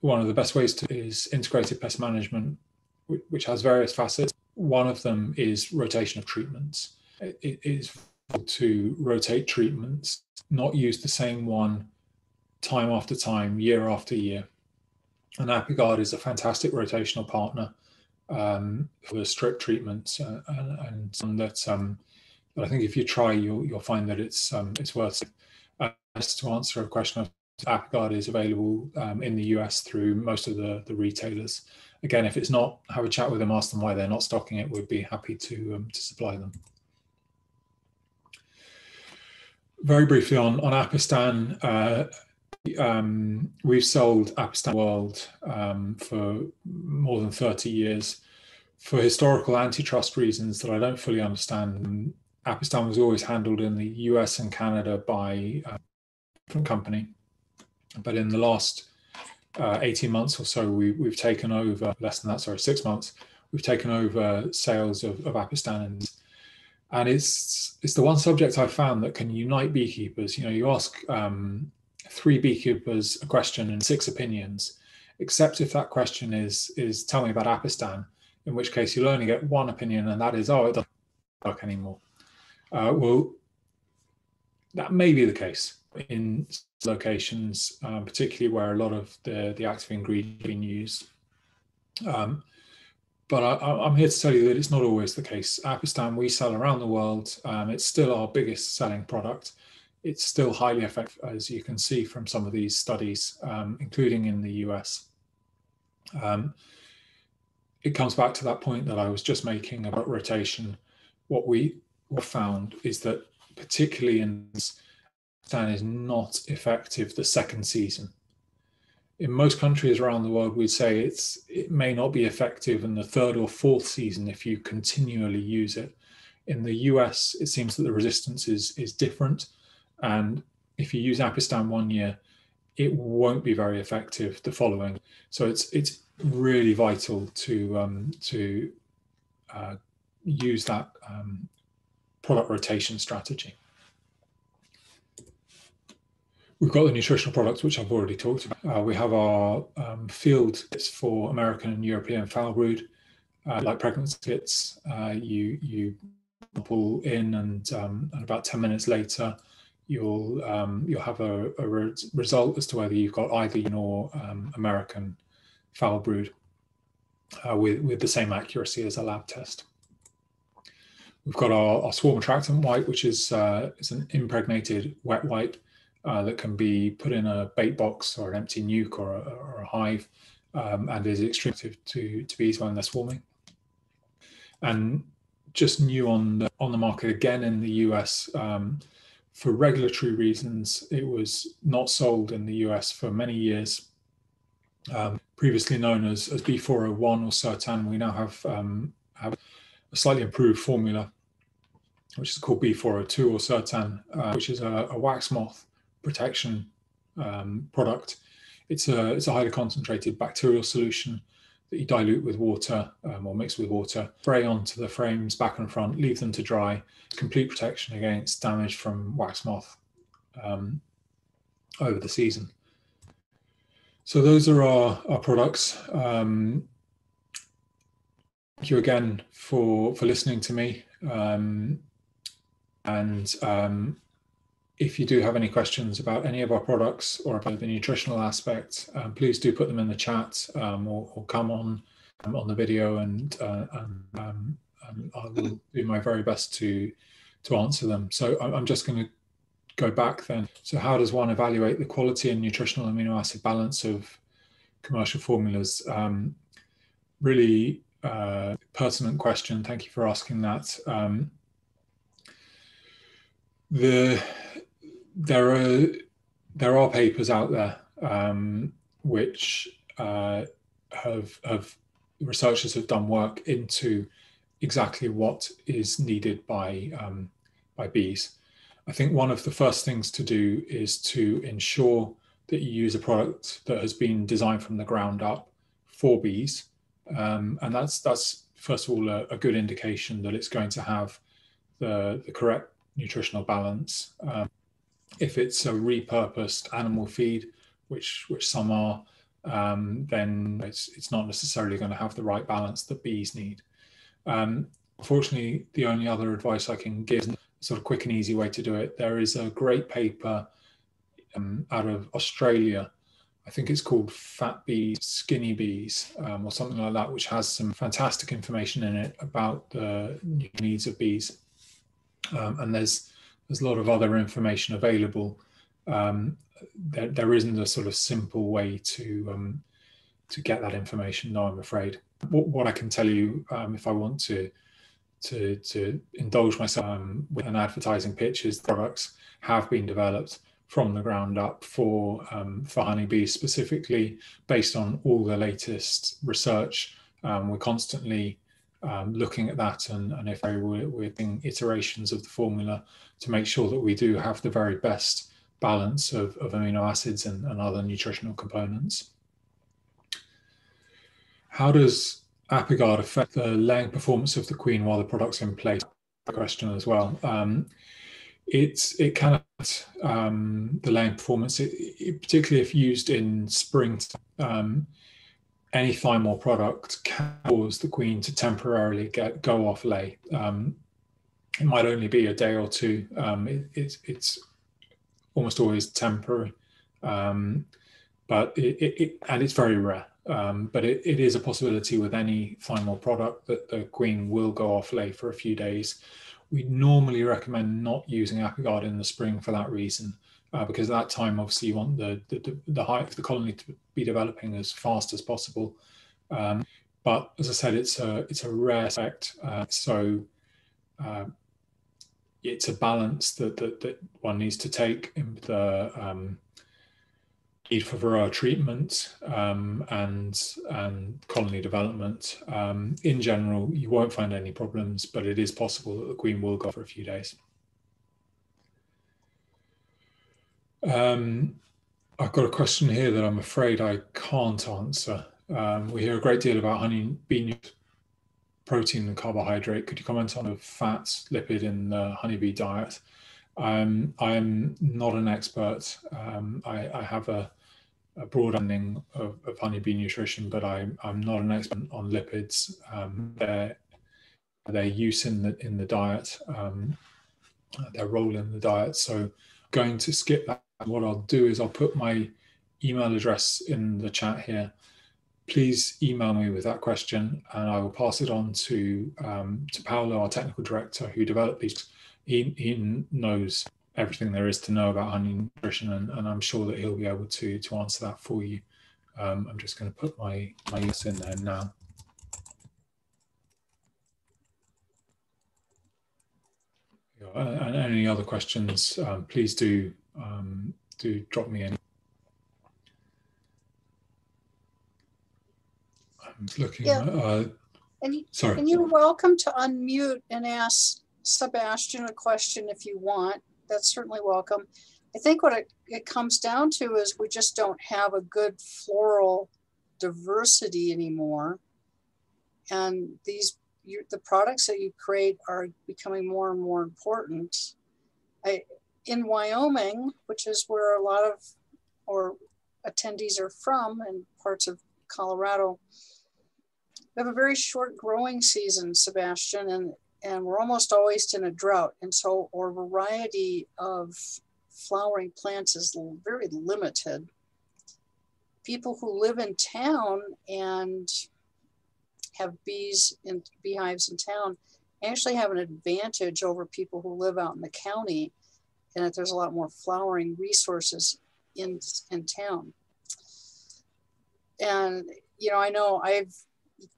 Speaker 2: One of the best ways to is integrated pest management, which has various facets. One of them is rotation of treatments. It, it is to rotate treatments, not use the same one time after time, year after year. And Apiguard is a fantastic rotational partner um, for strip treatment, uh, and, that um, but I think if you try, you'll you'll find that it's um, it's worth. It. Uh, to answer a question of Apiguard is available um, in the US through most of the the retailers. Again, if it's not, have a chat with them, ask them why they're not stocking it. We'd be happy to um, to supply them. Very briefly on on Apistan. Uh, um, we've sold Apistan World um, for more than 30 years. For historical antitrust reasons that I don't fully understand, Apistan was always handled in the US and Canada by a different company. But in the last uh, 18 months or so, we, have taken over, less than that, sorry, six months, we've taken over sales of, of Apistan. And, and it's, it's the one subject I've found that can unite beekeepers. You know, you ask um, three beekeepers a question and six opinions, except if that question is is tell me about Apistan, in which case you'll only get one opinion, and that is oh it doesn't work anymore. Uh, well, that may be the case in locations, um, particularly where a lot of the the active ingredient being used. Um, but I, am here to tell you that it's not always the case. Apistan we sell around the world. Um, it's still our biggest selling product it's still highly effective, as you can see from some of these studies, um, including in the US. Um, it comes back to that point that I was just making about rotation. What we found is that, particularly in Stan, is not effective the second season. In most countries around the world, we'd say it's it may not be effective in the third or fourth season if you continually use it. In the US, it seems that the resistance is is different and if you use Apistan one year, it won't be very effective the following. So it's it's really vital to um, to uh, use that um, product rotation strategy. We've got the nutritional products, which I've already talked about. Uh, we have our um, field kits for American and European foul brood, uh, like pregnancy kits. Uh, you you pull in, and, um, and about ten minutes later, you'll um, you'll have a, a re result as to whether you've got either or um, American foul brood uh, with, with the same accuracy as a lab test. We've got our, our swarm attractant white, which is, uh, an impregnated wet white uh, that can be put in a bait box or an empty nuc or a, or a hive um, and is extremely to, to bees when they're swarming. And just new on the, on the market again in the US, um, for regulatory reasons, it was not sold in the US for many years. Um, previously known as, as B401 or Certan, we now have, um, have a slightly improved formula, which is called B402 or Certan, uh, which is a, a, wax moth protection um, product. It's a, it's a highly concentrated bacterial solution that you dilute with water um, or mix with water, spray onto the frames back and front, leave them to dry, complete protection against damage from wax moth um, over the season. So those are our, our products. Um, thank you again for, for listening to me. Um, and um, if you do have any questions about any of our products or about the nutritional aspect, um, please do put them in the chat um, or, or, come on um, on the video, and, uh, and, um, and, I will do my very best to to answer them. So I'm just going to go back then. So how does one evaluate the quality and nutritional amino acid balance of commercial formulas? Um, really uh, pertinent question. Thank you for asking that. Um, the there are there are papers out there um, which uh, have have researchers have done work into exactly what is needed by um, by bees. I think one of the first things to do is to ensure that you use a product that has been designed from the ground up for bees, um, and that's that's first of all a, a, good indication that it's going to have the the correct nutritional balance. Um, if it's a repurposed animal feed, which which some are, um, then it's it's not necessarily going to have the right balance that bees need. Um, unfortunately, the only other advice I can give is sort of quick and easy way to do it. There is a great paper um, out of Australia. I think it's called Fat Bees, Skinny Bees, um, or something like that, which has some fantastic information in it about the needs of bees. Um, and there's there's a lot of other information available. Um, there, there isn't a sort of simple way to um, to get that information. No, I'm afraid. What, what I can tell you, um, if I want to to to indulge myself um, with an advertising pitch, is products have been developed from the ground up for um, for honeybees specifically, based on all the latest research. Um, we're constantly um, looking at that and, and if we're, we're doing iterations of the formula to make sure that we do have the very best balance of, of amino acids and, and other nutritional components. How does Apiguard affect the laying performance of the queen while the product's in place? Question as well. Um, it can um, the laying performance, it, it, particularly if used in spring. Um, any thymol product can cause the queen to temporarily get go off lay. Um, it might only be a day or two. Um, it, it's, it's almost always temporary, um, but it, and it's very rare. Um, but it, it is a possibility with any thymol product that the queen will go off lay for a few days. We normally recommend not using Apiguard in the spring for that reason uh, because at that time, obviously, you want the the, the hive, the colony to be developing as fast as possible. Um, but as I said, it's a it's a rare effect, uh, so uh, it's a balance that, that that one needs to take in the um, need for varroa treatment um, and and colony development. Um, in general, you won't find any problems, but it is possible that the queen will go for a few days. Um, I've got a question here that I'm afraid I can't answer. Um, we hear a great deal about honey bee protein and carbohydrate. Could you comment on the fat, lipid in the honeybee diet? Um, I'm not an expert. Um, I, I, have a, a broad understanding of, of, honeybee nutrition, but I, am not an expert on lipids. Um, their, their use in the in the diet, um, their role in the diet. So, going to skip that what I'll do is I'll put my email address in the chat here. please email me with that question and I will pass it on to, um, to Paolo, our technical director who developed these. He, he knows everything there is to know about honey nutrition and, and I'm sure that he'll be able to, to answer that for you. Um, I'm just going to put my, my use in there now. And any other questions, um, please do um, do drop me in. I'm looking.
Speaker 1: Yeah.
Speaker 2: Uh,
Speaker 1: And you,
Speaker 2: sorry.
Speaker 1: and you're welcome to unmute and ask Sebastian a question if you want. That's certainly welcome. I think what it, it comes down to is we just don't have a good floral diversity anymore. And these, you, the products that you create are becoming more and more important. I, in Wyoming, which is where a lot of or attendees are from and parts of Colorado, we have a very short growing season, Sebastian, and, and we're almost always in a drought. And so our variety of flowering plants is very limited. People who live in town and have bees in beehives in town actually have an advantage over people who live out in the county and that there's a lot more flowering resources in in town. And you know, I know I've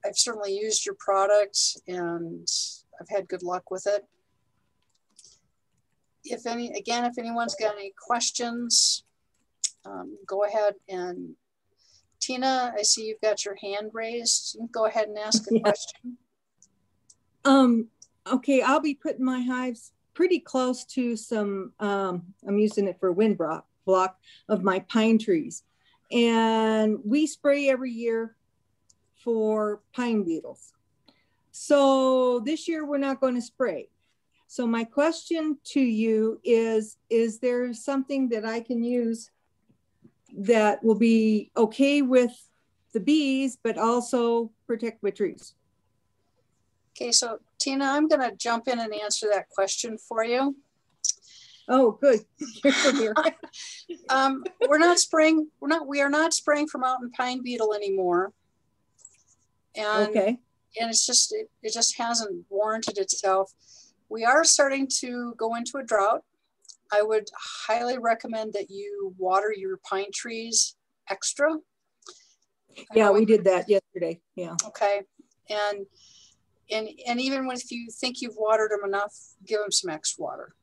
Speaker 1: I've certainly used your product and I've had good luck with it. If any, again, if anyone's got any questions, um, go ahead and Tina, I see you've got your hand raised. Go ahead and ask a
Speaker 3: Yeah.
Speaker 1: question.
Speaker 3: Um, okay, I'll be putting my hives pretty close to some, um, I'm using it for wind block, block of my pine trees. And we spray every year for pine beetles. So this year we're not going to spray. So my question to you is, is there something that I can use that will be okay with the bees, but also protect my trees?
Speaker 1: Okay, so Tina, I'm going to jump in and answer that question for you.
Speaker 3: Oh, good. You're from here.
Speaker 1: Um, we're not spraying. We're not. We are not spraying for mountain pine beetle anymore. And
Speaker 3: okay.
Speaker 1: and it's just it, it just hasn't warranted itself. We are starting to go into a drought. I would highly recommend that you water your pine trees extra.
Speaker 3: Yeah, we did that yesterday. Yeah.
Speaker 1: Okay, and and and even when if you think you've watered them enough, give them some extra water.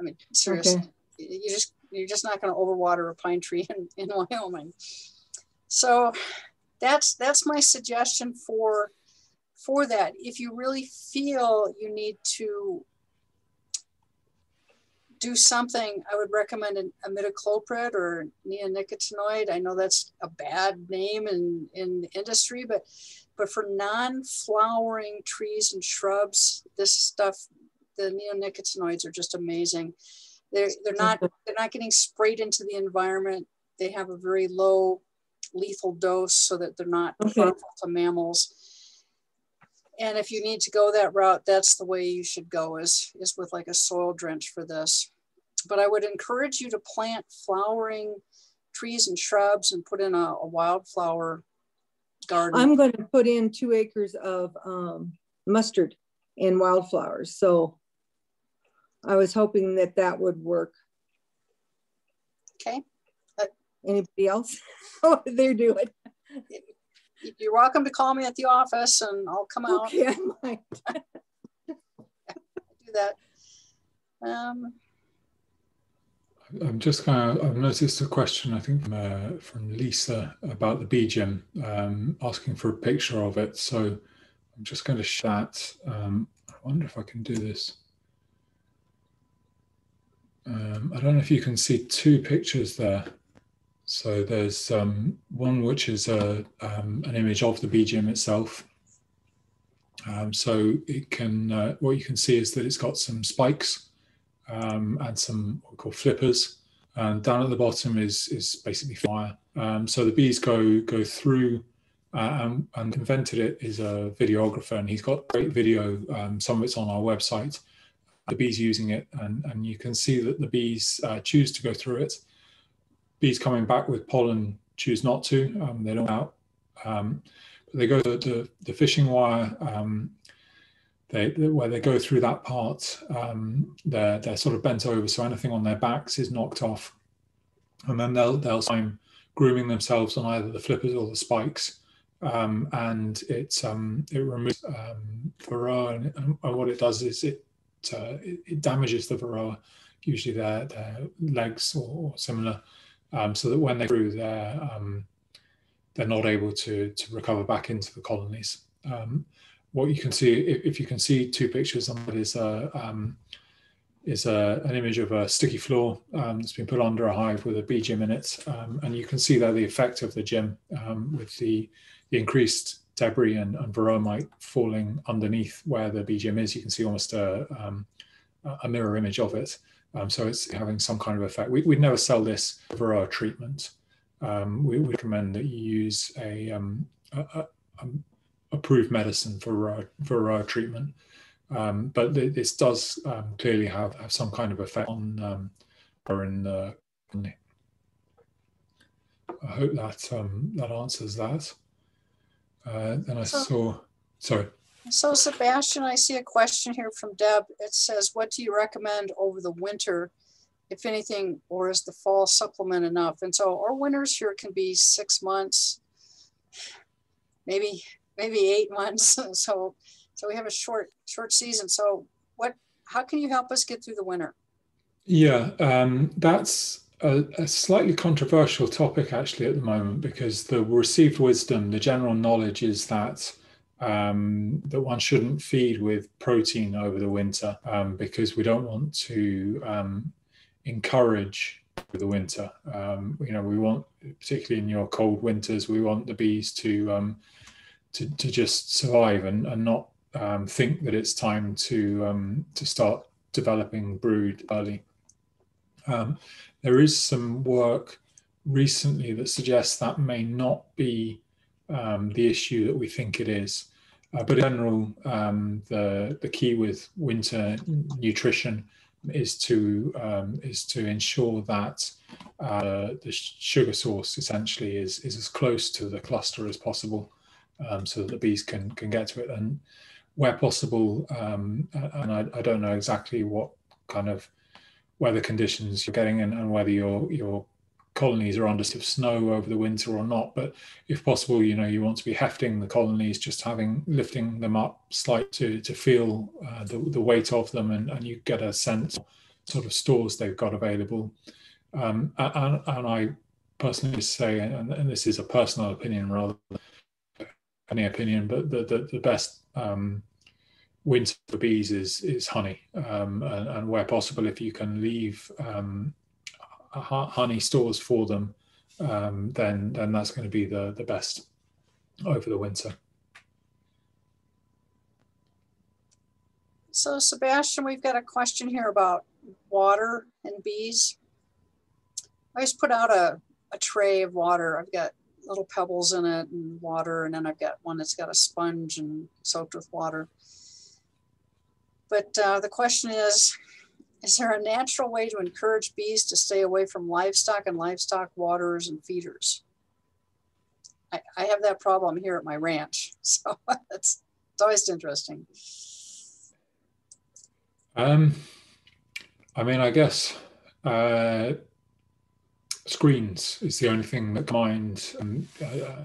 Speaker 1: I mean, seriously,
Speaker 3: Okay.
Speaker 1: you just you're just not going to overwater a pine tree in, in Wyoming. So that's that's my suggestion for for that. If you really feel you need to do something, I would recommend an imidacloprid or neonicotinoid. I know that's a bad name in, in the industry, but but for non-flowering trees and shrubs, this stuff, the neonicotinoids are just amazing. They're they're not mm-hmm. they're not getting sprayed into the environment. They have a very low lethal dose so that they're not
Speaker 3: Okay.
Speaker 1: harmful to mammals. And if you need to go that route, that's the way you should go is, is with like a soil drench for this. But I would encourage you to plant flowering trees and shrubs and put in a, a wildflower garden.
Speaker 3: I'm going to put in two acres of um, mustard and wildflowers. So I was hoping that that would work.
Speaker 1: okay.
Speaker 3: Anybody else? what do they doing?
Speaker 1: You're welcome to call me at the office and I'll come out
Speaker 3: Okay, I might.
Speaker 1: do that. Um,
Speaker 2: I'm just going to, I've noticed a question, I think, from, uh, from Lisa about the BGM, um, asking for a picture of it. So I'm just going to that. Um, I wonder if I can do this. Um, I don't know if you can see two pictures there. So there's um, one which is a, um, an image of the BGM itself. Um, so it can, uh, what you can see is that it's got some spikes um, and some what we call flippers. And down at the bottom is is basically fire. Um, so the bees go go through, uh, and, and invented it is a videographer, and he's got great video. Um, some of it's on our website. The bees using it, and and you can see that the bees uh, choose to go through it. Bees coming back with pollen choose not to. Um, they don't out Um, they go to the, the fishing wire, um, they, where they go through that part, um, they're, they're sort of bent over, so anything on their backs is knocked off. And then they'll, they'll time grooming themselves on either the flippers or the spikes. Um, and it's um, it removes um, varroa, and, and, what it does is it, uh, it, it damages the varroa, usually their, their legs or, or similar, um, so that when they through, they're um, they're not able to to recover back into the colonies. Um, what you can see, if, if, you can see two pictures on that is a um, is a, an image of a sticky floor um, that's been put under a hive with a bee gym in it, um, and you can see there the effect of the gym um, with the, the increased debris and, and varroa falling underneath where the bee gym is. You can see almost a, um, a mirror image of it. Um, so it's having some kind of effect. We, would never sell this varroa treatment. Um, we recommend that you use a, um, a, a, a approved medicine for varroa treatment. Um, but th this does um, clearly have, have some kind of effect on um, her in the. I hope that um, that answers that. Uh, then I so, saw, sorry.
Speaker 1: So Sebastian, I see a question here from Deb. It says, what do you recommend over the winter, if anything, or is the fall supplement enough? And so our winters here can be six months, maybe maybe eight months. so so we have a short short season. So what? How can you help us get through the winter?
Speaker 2: Yeah, um, that's a, a, slightly controversial topic actually at the moment because the received wisdom, the general knowledge is that um, that one shouldn't feed with protein over the winter um, because we don't want to um, encourage the winter. Um, you know, we want, particularly in your cold winters, we want the bees to um, to, to just survive and, and not um, think that it's time to um, to start developing brood early. Um, there is some work recently that suggests that may not be um, the issue that we think it is. Uh, but in general, um, the the key with winter nutrition is to um, is to ensure that uh, the sugar source essentially is is as close to the cluster as possible, so that the bees can can get to it and where possible, um, and I, I, don't know exactly what kind of weather conditions you're getting and, and whether your your colonies are under snow over the winter or not. But if possible, you know, you want to be hefting the colonies, just having lifting them up slightly to to feel uh, the, the weight of them, and, and you get a sense sort of stores they've got available. Um, and, and I personally say, and, and this is a personal opinion rather any opinion, but the the, the best um, winter for bees is is honey, um, and, and, where possible, if you can leave um, honey stores for them, um, then then that's going to be the the best over the winter.
Speaker 1: So Sebastian, we've got a question here about water and bees. I just put out a, a tray of water. I've got little pebbles in it and water. And then I've got one that's got a sponge and soaked with water. But uh, the question is, is there a natural way to encourage bees to stay away from livestock and livestock waters and feeders? I, I have that problem here at my ranch. So it's, it's always interesting.
Speaker 2: Um, I mean, I guess uh, screens is the only thing that mind. Um, uh,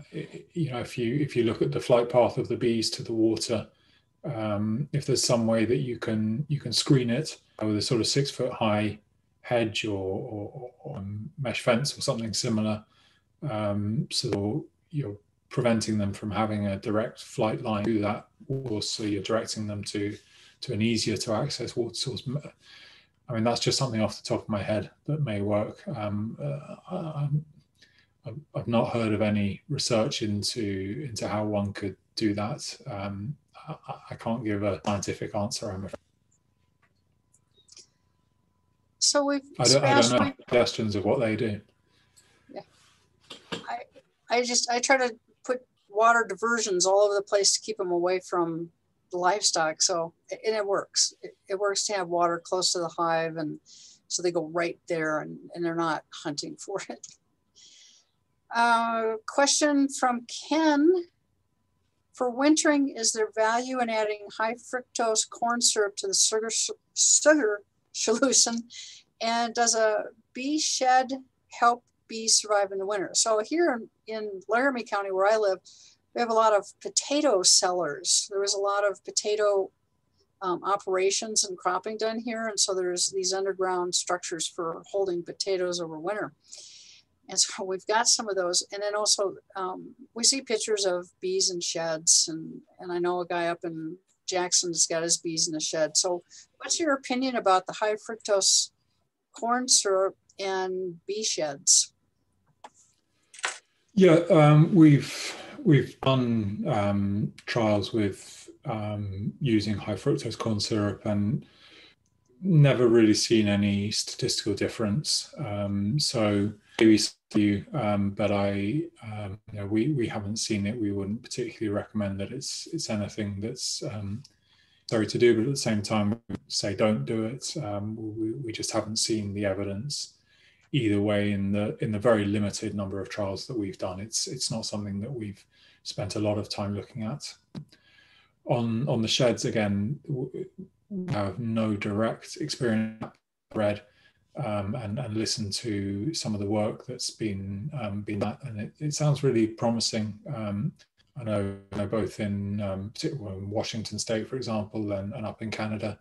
Speaker 2: you know, if you if you look at the flight path of the bees to the water, um, if there's some way that you can you can screen it with a sort of six foot high hedge or, or, or mesh fence or something similar, um, so you're preventing them from having a direct flight line to that water, so you're directing them to to an easier to access water source I mean, that's just something off the top of my head that may work. Um, uh, i have not heard of any research into into how one could do that. Um, I, I, can't give a scientific answer. I'm afraid.
Speaker 1: So we've.
Speaker 2: I don't, I don't know suggestions of what they do.
Speaker 1: Yeah, I I just I try to put water diversions all over the place to keep them away from livestock. So, and it works. It, it, works to have water close to the hive. And so they go right there and, and they're not hunting for it. Uh, question from Ken. For wintering, is there value in adding high fructose corn syrup to the sugar, sugar solution? And does a bee shed help bees survive in the winter? So here in Laramie County, where I live, we have a lot of potato cellars. There was a lot of potato um, operations and cropping done here. And so there's these underground structures for holding potatoes over winter. And so we've got some of those. And then also um, we see pictures of bees in sheds. And, and I know a guy up in Jackson's got his bees in the shed. So what's your opinion about the high fructose corn syrup and bee sheds?
Speaker 2: Yeah, um, we've we've done um, trials with um, using high fructose corn syrup and never really seen any statistical difference. Um, so maybe you, um, but I, um, you know, we we haven't seen it. We wouldn't particularly recommend that it's it's anything that's um, sorry to do, but at the same time, say don't do it. We, we just haven't seen the evidence either way in the in the very limited number of trials that we've done. It's it's not something that we've spent a lot of time looking at. On on the sheds again, we have no direct experience. Read um, and and listen to some of the work that's been um, been done, and it, it sounds really promising. Um, I know, I know both in, um, in Washington State, for example, and, and up in Canada,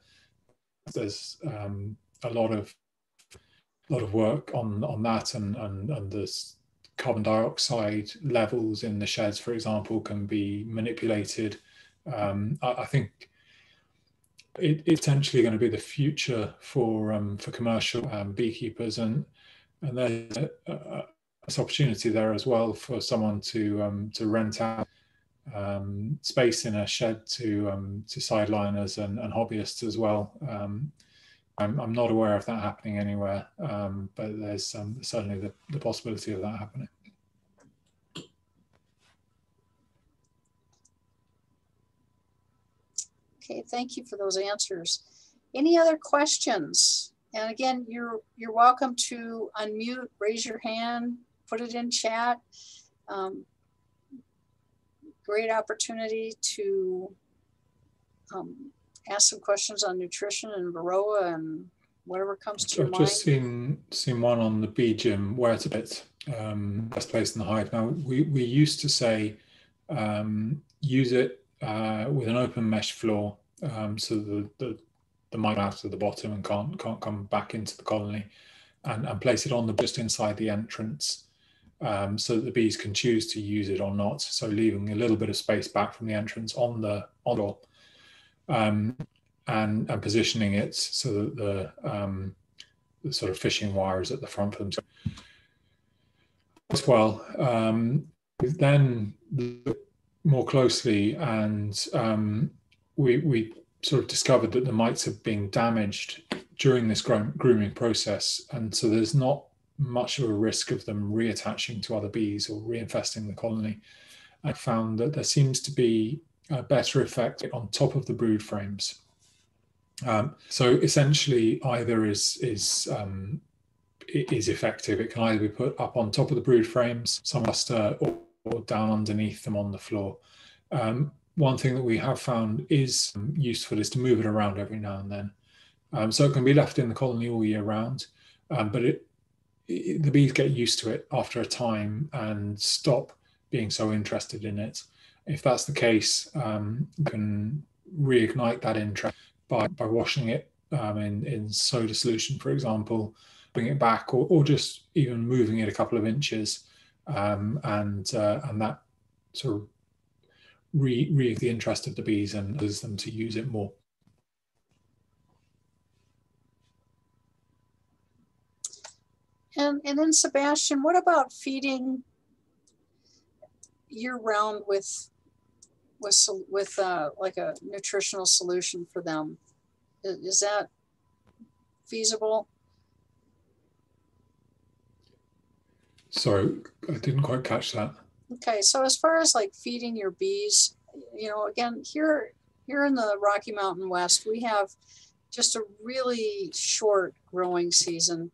Speaker 2: there's um, a lot of lot of work on on that and and, and the carbon dioxide levels in the sheds, for example, can be manipulated. Um, I, I, think it, it's potentially going to be the future for um, for commercial um, beekeepers, and and there's a, a, opportunity there as well for someone to um, to rent out um, space in a shed to um, to sideliners and, and hobbyists as well. I'm, I'm not aware of that happening anywhere, um, but there's um, certainly the, the possibility of that happening.
Speaker 1: Okay, thank you for those answers. Any other questions? And again, you're you're welcome to unmute, raise your hand, put it in chat. Um, great opportunity to um, ask some questions on nutrition and Varroa and whatever comes to mind.
Speaker 2: I've
Speaker 1: your
Speaker 2: just seen seen one on the bee gym where it's a bit um, best place in the hive. Now we, we used to say um, use it uh, with an open mesh floor um, so the, the the might out of the bottom and can't can't come back into the colony and, and place it on the just inside the entrance um, so that the bees can choose to use it or not. So leaving a little bit of space back from the entrance on the on the um, and, and positioning it so that the, um, the sort of fishing wires at the front of them as well. Um, then more closely, and um, we, we sort of discovered that the mites have been damaged during this grooming process, and so there's not much of a risk of them reattaching to other bees or reinfesting the colony. I found that there seems to be a better effect on top of the brood frames. Um, so essentially, either is is um, is effective. It can either be put up on top of the brood frames, some cluster, or, or down underneath them on the floor. Um, one thing that we have found is useful is to move it around every now and then. Um, so it can be left in the colony all year round, um, but it, it, the bees get used to it after a time and stop being so interested in it. If that's the case, um, you can reignite that interest by, by washing it um, in, in soda solution, for example, bring it back, or, or just even moving it a couple of inches, um, and uh, and that sort of re, re the interest of the bees and allows them to use it more.
Speaker 1: And, and then Sebastian, what about feeding year round with with with uh, like a nutritional solution for them. Is, is that feasible?
Speaker 2: Sorry, I didn't quite catch that.
Speaker 1: Okay, so as far as like feeding your bees, you know, again here here in the Rocky Mountain West, we have just a really short growing season,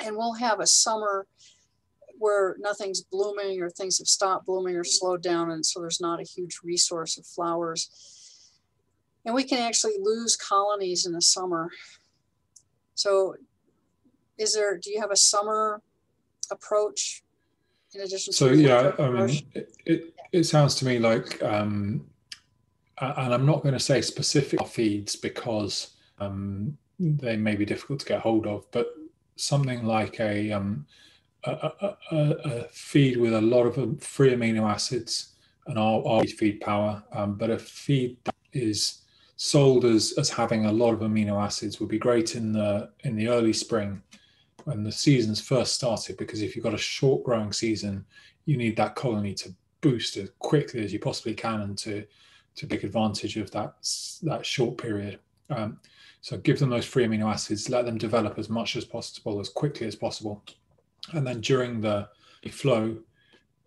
Speaker 1: and we'll have a summer where nothing's blooming or things have stopped blooming or slowed down. And so there's not a huge resource of flowers. And we can actually lose colonies in the summer. So is there, do you have a summer approach in addition
Speaker 2: so yeah i mean it, it, it sounds to me like um and i'm not going to say specific feeds because um they may be difficult to get hold of but something like a um a, a, a feed with a lot of um, free amino acids and our, our feed power um, but a feed that is sold as as having a lot of amino acids would be great in the in the early spring when the seasons first started because if you've got a short growing season, you need that colony to boost as quickly as you possibly can and to to take advantage of that that short period. Um, so give them those free amino acids, let them develop as much as possible, as quickly as possible, and then during the flow,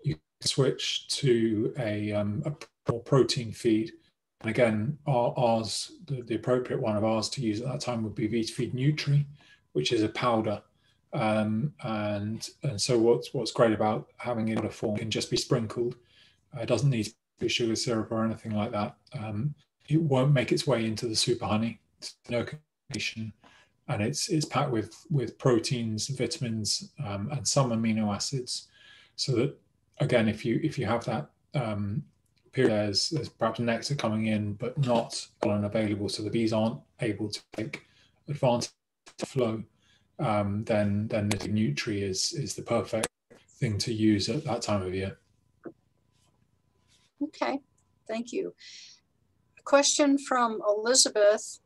Speaker 2: you switch to a, um, a protein feed. And again, our, ours, the, the, appropriate one of ours to use at that time would be VitaFeed Nutri, which is a powder um, and and so what's what's great about having it in a form can just be sprinkled. It doesn't need to be sugar syrup or anything like that. Um, it won't make its way into the super honey. It's no condition, and it's it's packed with with proteins, vitamins, um, and some amino acids. So that again, if you if you have that um, period, there's, there's perhaps nectar coming in, but not pollen available, so the bees aren't able to take advantage of the flow um, then then the Nutri is is the perfect thing to use at that time of year.
Speaker 1: Okay, thank you. A question from Elizabeth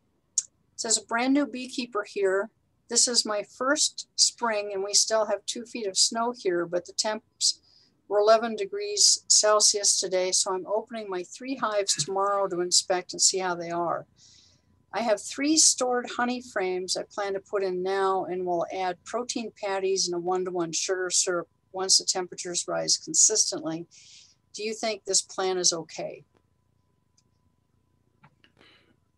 Speaker 1: says, a brand new beekeeper here. This is my first spring and we still have two feet of snow here, but the temps were 11 degrees Celsius today. So I'm opening my three hives tomorrow to inspect and see how they are. I have three stored honey frames I plan to put in now and will add protein patties and a one-to-one sugar syrup once the temperatures rise consistently. Do you think this plan is okay?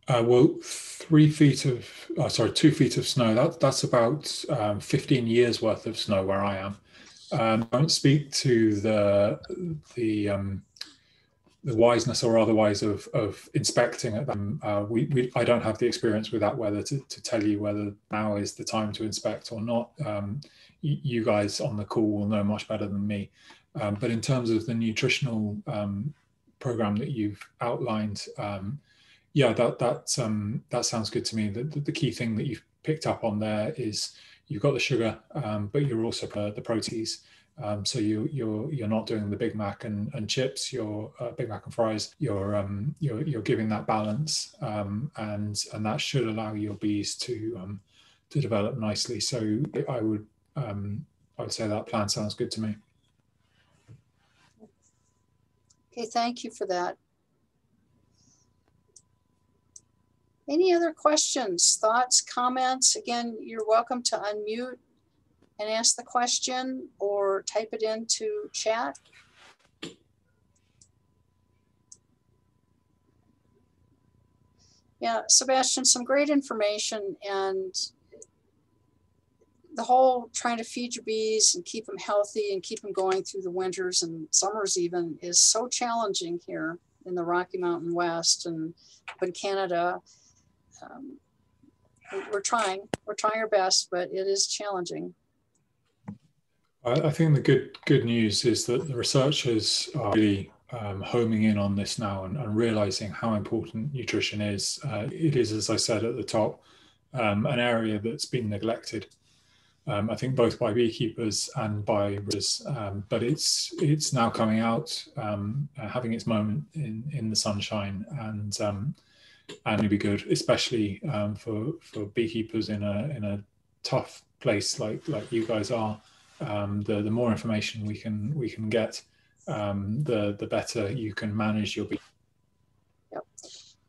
Speaker 2: Uh, well, three feet of, uh, sorry, two feet of snow, that, that's about um, 15 years worth of snow where I am. Um, I don't speak to the, the um, the wiseness or otherwise of of inspecting at them. Uh, we, we I don't have the experience with that weather to, to tell you whether now is the time to inspect or not. Um, you guys on the call will know much better than me. Um, but in terms of the nutritional um, program that you've outlined, um, yeah, that that um, that sounds good to me. The, the, the, key thing that you've picked up on there is you've got the sugar, um, but you're also uh, the proteins. Um, so you you're you're not doing the Big Mac and, and chips, your uh, Big Mac and fries. You're um, you're you're giving that balance, um, and and that should allow your bees to um, to develop nicely. So I would um, I would say that plan sounds good to me.
Speaker 1: Okay, thank you for that. Any other questions, thoughts, comments? Again, you're welcome to unmute and ask the question or type it into chat. Yeah, Sebastian, some great information and the whole trying to feed your bees and keep them healthy and keep them going through the winters and summers even is so challenging here in the Rocky Mountain West and in Canada. Um, we're trying, we're trying our best, but it is challenging.
Speaker 2: I, think the good good news is that the researchers are really um, homing in on this now and, and realizing how important nutrition is. Uh, it is, as I said at the top, um, an area that's been neglected. Um, I think both by beekeepers and by readers, um, but it's it's now coming out, uh, having its moment in in the sunshine, and um, and it'd be good, especially for for beekeepers in a in a tough place like like you guys are um, the the more information we can we can get, um, the the better you can manage your bee.
Speaker 1: Yep.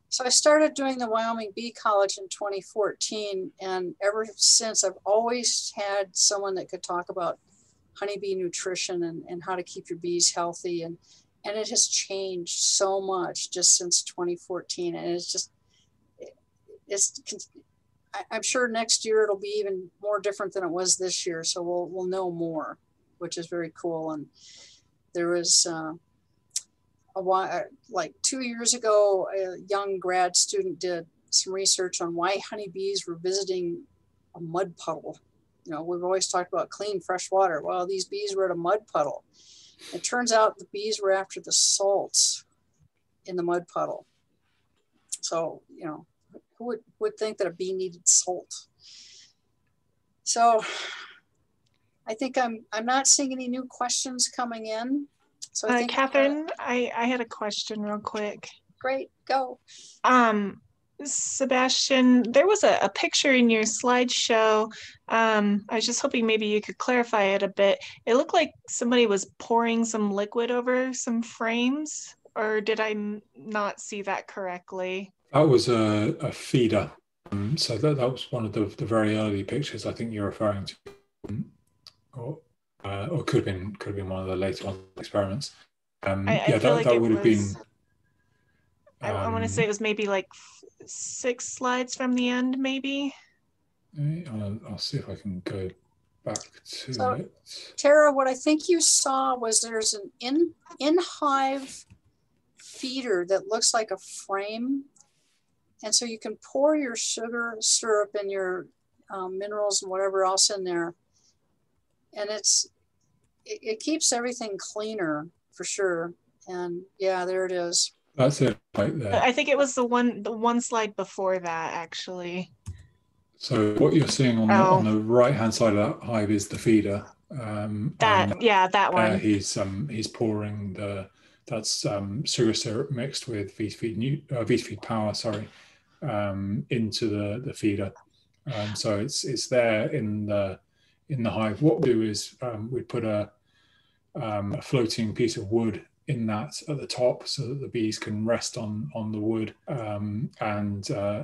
Speaker 1: So I started doing the Wyoming Bee College in 2014, and ever since I've always had someone that could talk about honeybee nutrition and, and how to keep your bees healthy and and it has changed so much just since 2014 and it's just it's I'm sure next year it'll be even more different than it was this year. So we'll we'll know more. which is very cool. And there was uh, a while, like two years ago, a young grad student did some research on why honeybees were visiting a mud puddle. You know, we've always talked about clean, fresh water. Well, these bees were at a mud puddle. It turns out the bees were after the salts in the mud puddle. So, you know, who would, would think that a bee needed salt? So I think I'm I'm not seeing any new questions coming in. So I
Speaker 4: Uh,
Speaker 1: think,
Speaker 4: Catherine, I, I had a question real quick.
Speaker 1: great, go.
Speaker 4: Um, Sebastian, there was a, a picture in your slideshow. Um, I was just hoping maybe you could clarify it a bit. It looked like somebody was pouring some liquid over some frames, or did I not see that correctly?
Speaker 2: That was a, a feeder. Um, so that, that was one of the, the very early pictures I think you're referring to. Or, uh, or could have been could have been one of the later experiments. Um,
Speaker 4: I, I
Speaker 2: yeah, that,
Speaker 4: like
Speaker 2: that
Speaker 4: it
Speaker 2: would have been.
Speaker 4: I, I want to
Speaker 2: um,
Speaker 4: say it was maybe like six slides from the end, maybe.
Speaker 2: I'll, I'll see if I can go back to
Speaker 1: So-
Speaker 2: it.
Speaker 1: Tara, what I think you saw was there's an in in hive feeder that looks like a frame. And so you can pour your sugar syrup and your um, minerals and whatever else in there. And it's it, it keeps everything cleaner for sure. And yeah, there it is.
Speaker 2: That's it right there.
Speaker 4: I think it was the one the one slide before that actually.
Speaker 2: So what you're seeing on the,
Speaker 4: Oh.
Speaker 2: on the right hand side of that hive is the feeder. Um,
Speaker 4: That yeah, that one.
Speaker 2: he's um, he's pouring the that's um, sugar syrup mixed with feed new uh, Vita Feed power, sorry, um, into the the feeder. Um, so it's it's there in the in the hive. What we do is um, we put a um, a floating piece of wood in that at the top so that the bees can rest on on the wood um, and, uh,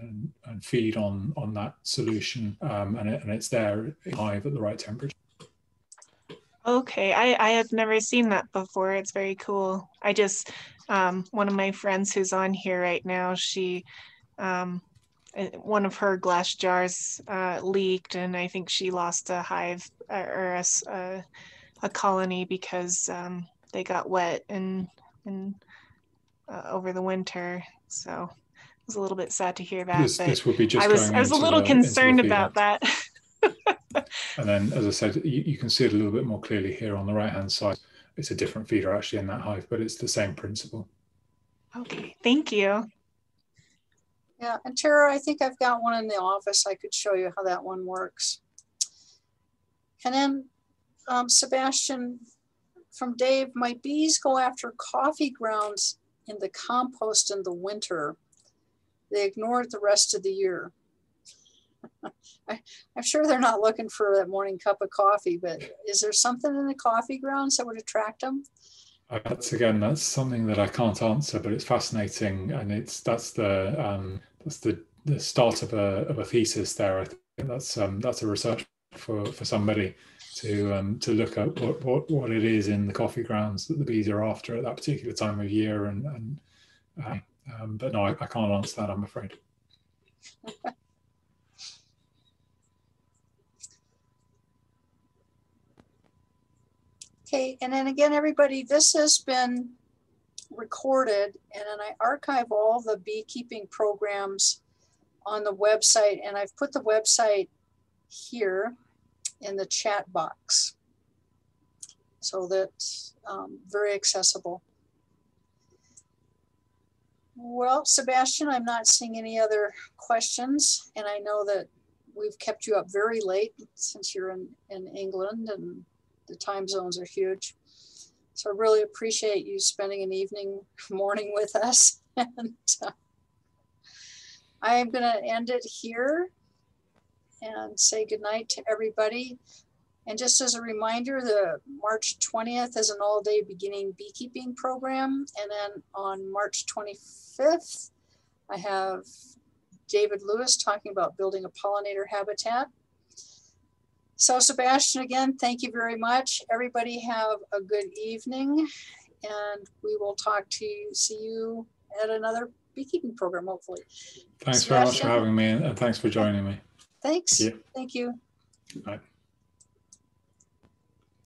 Speaker 2: and and feed on on that solution um, and, it, and it's there hive at the right temperature.
Speaker 4: Okay, I, I have never seen that before. It's very cool. I just, um, one of my friends who's on here right now, she, um, uh, one of her glass jars uh, leaked, and I think she lost a hive or a colony because um, they got wet and and uh, over the winter. So it was a little bit sad to hear that.
Speaker 2: This,
Speaker 4: but
Speaker 2: this would be just
Speaker 4: I was I was a little
Speaker 2: the-
Speaker 4: concerned about that.
Speaker 2: And then, as I said, you, you can see it a little bit more clearly here on the right hand side. It's a different feeder actually in that hive, but it's the same principle.
Speaker 4: okay, thank you.
Speaker 1: Yeah, and Tara, I think I've got one in the office. I could show you how that one works. And then um, Sebastian from Dave, my bees go after coffee grounds in the compost in the winter. They ignore it the rest of the year. I, I'm sure they're not looking for that morning cup of coffee, but is there something in the coffee grounds that would attract them?
Speaker 2: Uh, That's again, that's something that I can't answer, but it's fascinating, and it's that's the um, that's the the start of a of a thesis there. I think that's um, that's a research for for somebody to um, to look at what, what what it is in the coffee grounds that the bees are after at that particular time of year, and and uh, um, but no, I, I can't answer that. I'm afraid.
Speaker 1: Okay, and then again, everybody, this has been recorded and then I archive all the beekeeping programs on the website and I've put the website here in the chat box. So that's um, very accessible. Well, Sebastian, I'm not seeing any other questions and I know that we've kept you up very late since you're in, in England and the time zones are huge. So I really appreciate you spending an evening, morning with us. And uh, I am going to end it here and say goodnight to everybody. And just as a reminder, the March 20th is an all day beginning beekeeping program. And then on March 25th, I have David Lewis talking about building a pollinator habitat. So Sebastian, again, thank you very much. Everybody have a good evening and we will talk to you, see you at another beekeeping program, hopefully.
Speaker 2: Thanks very much for having me, and thanks for joining me.
Speaker 1: Thanks.
Speaker 2: Thank you.
Speaker 1: Thank you.
Speaker 2: Good night.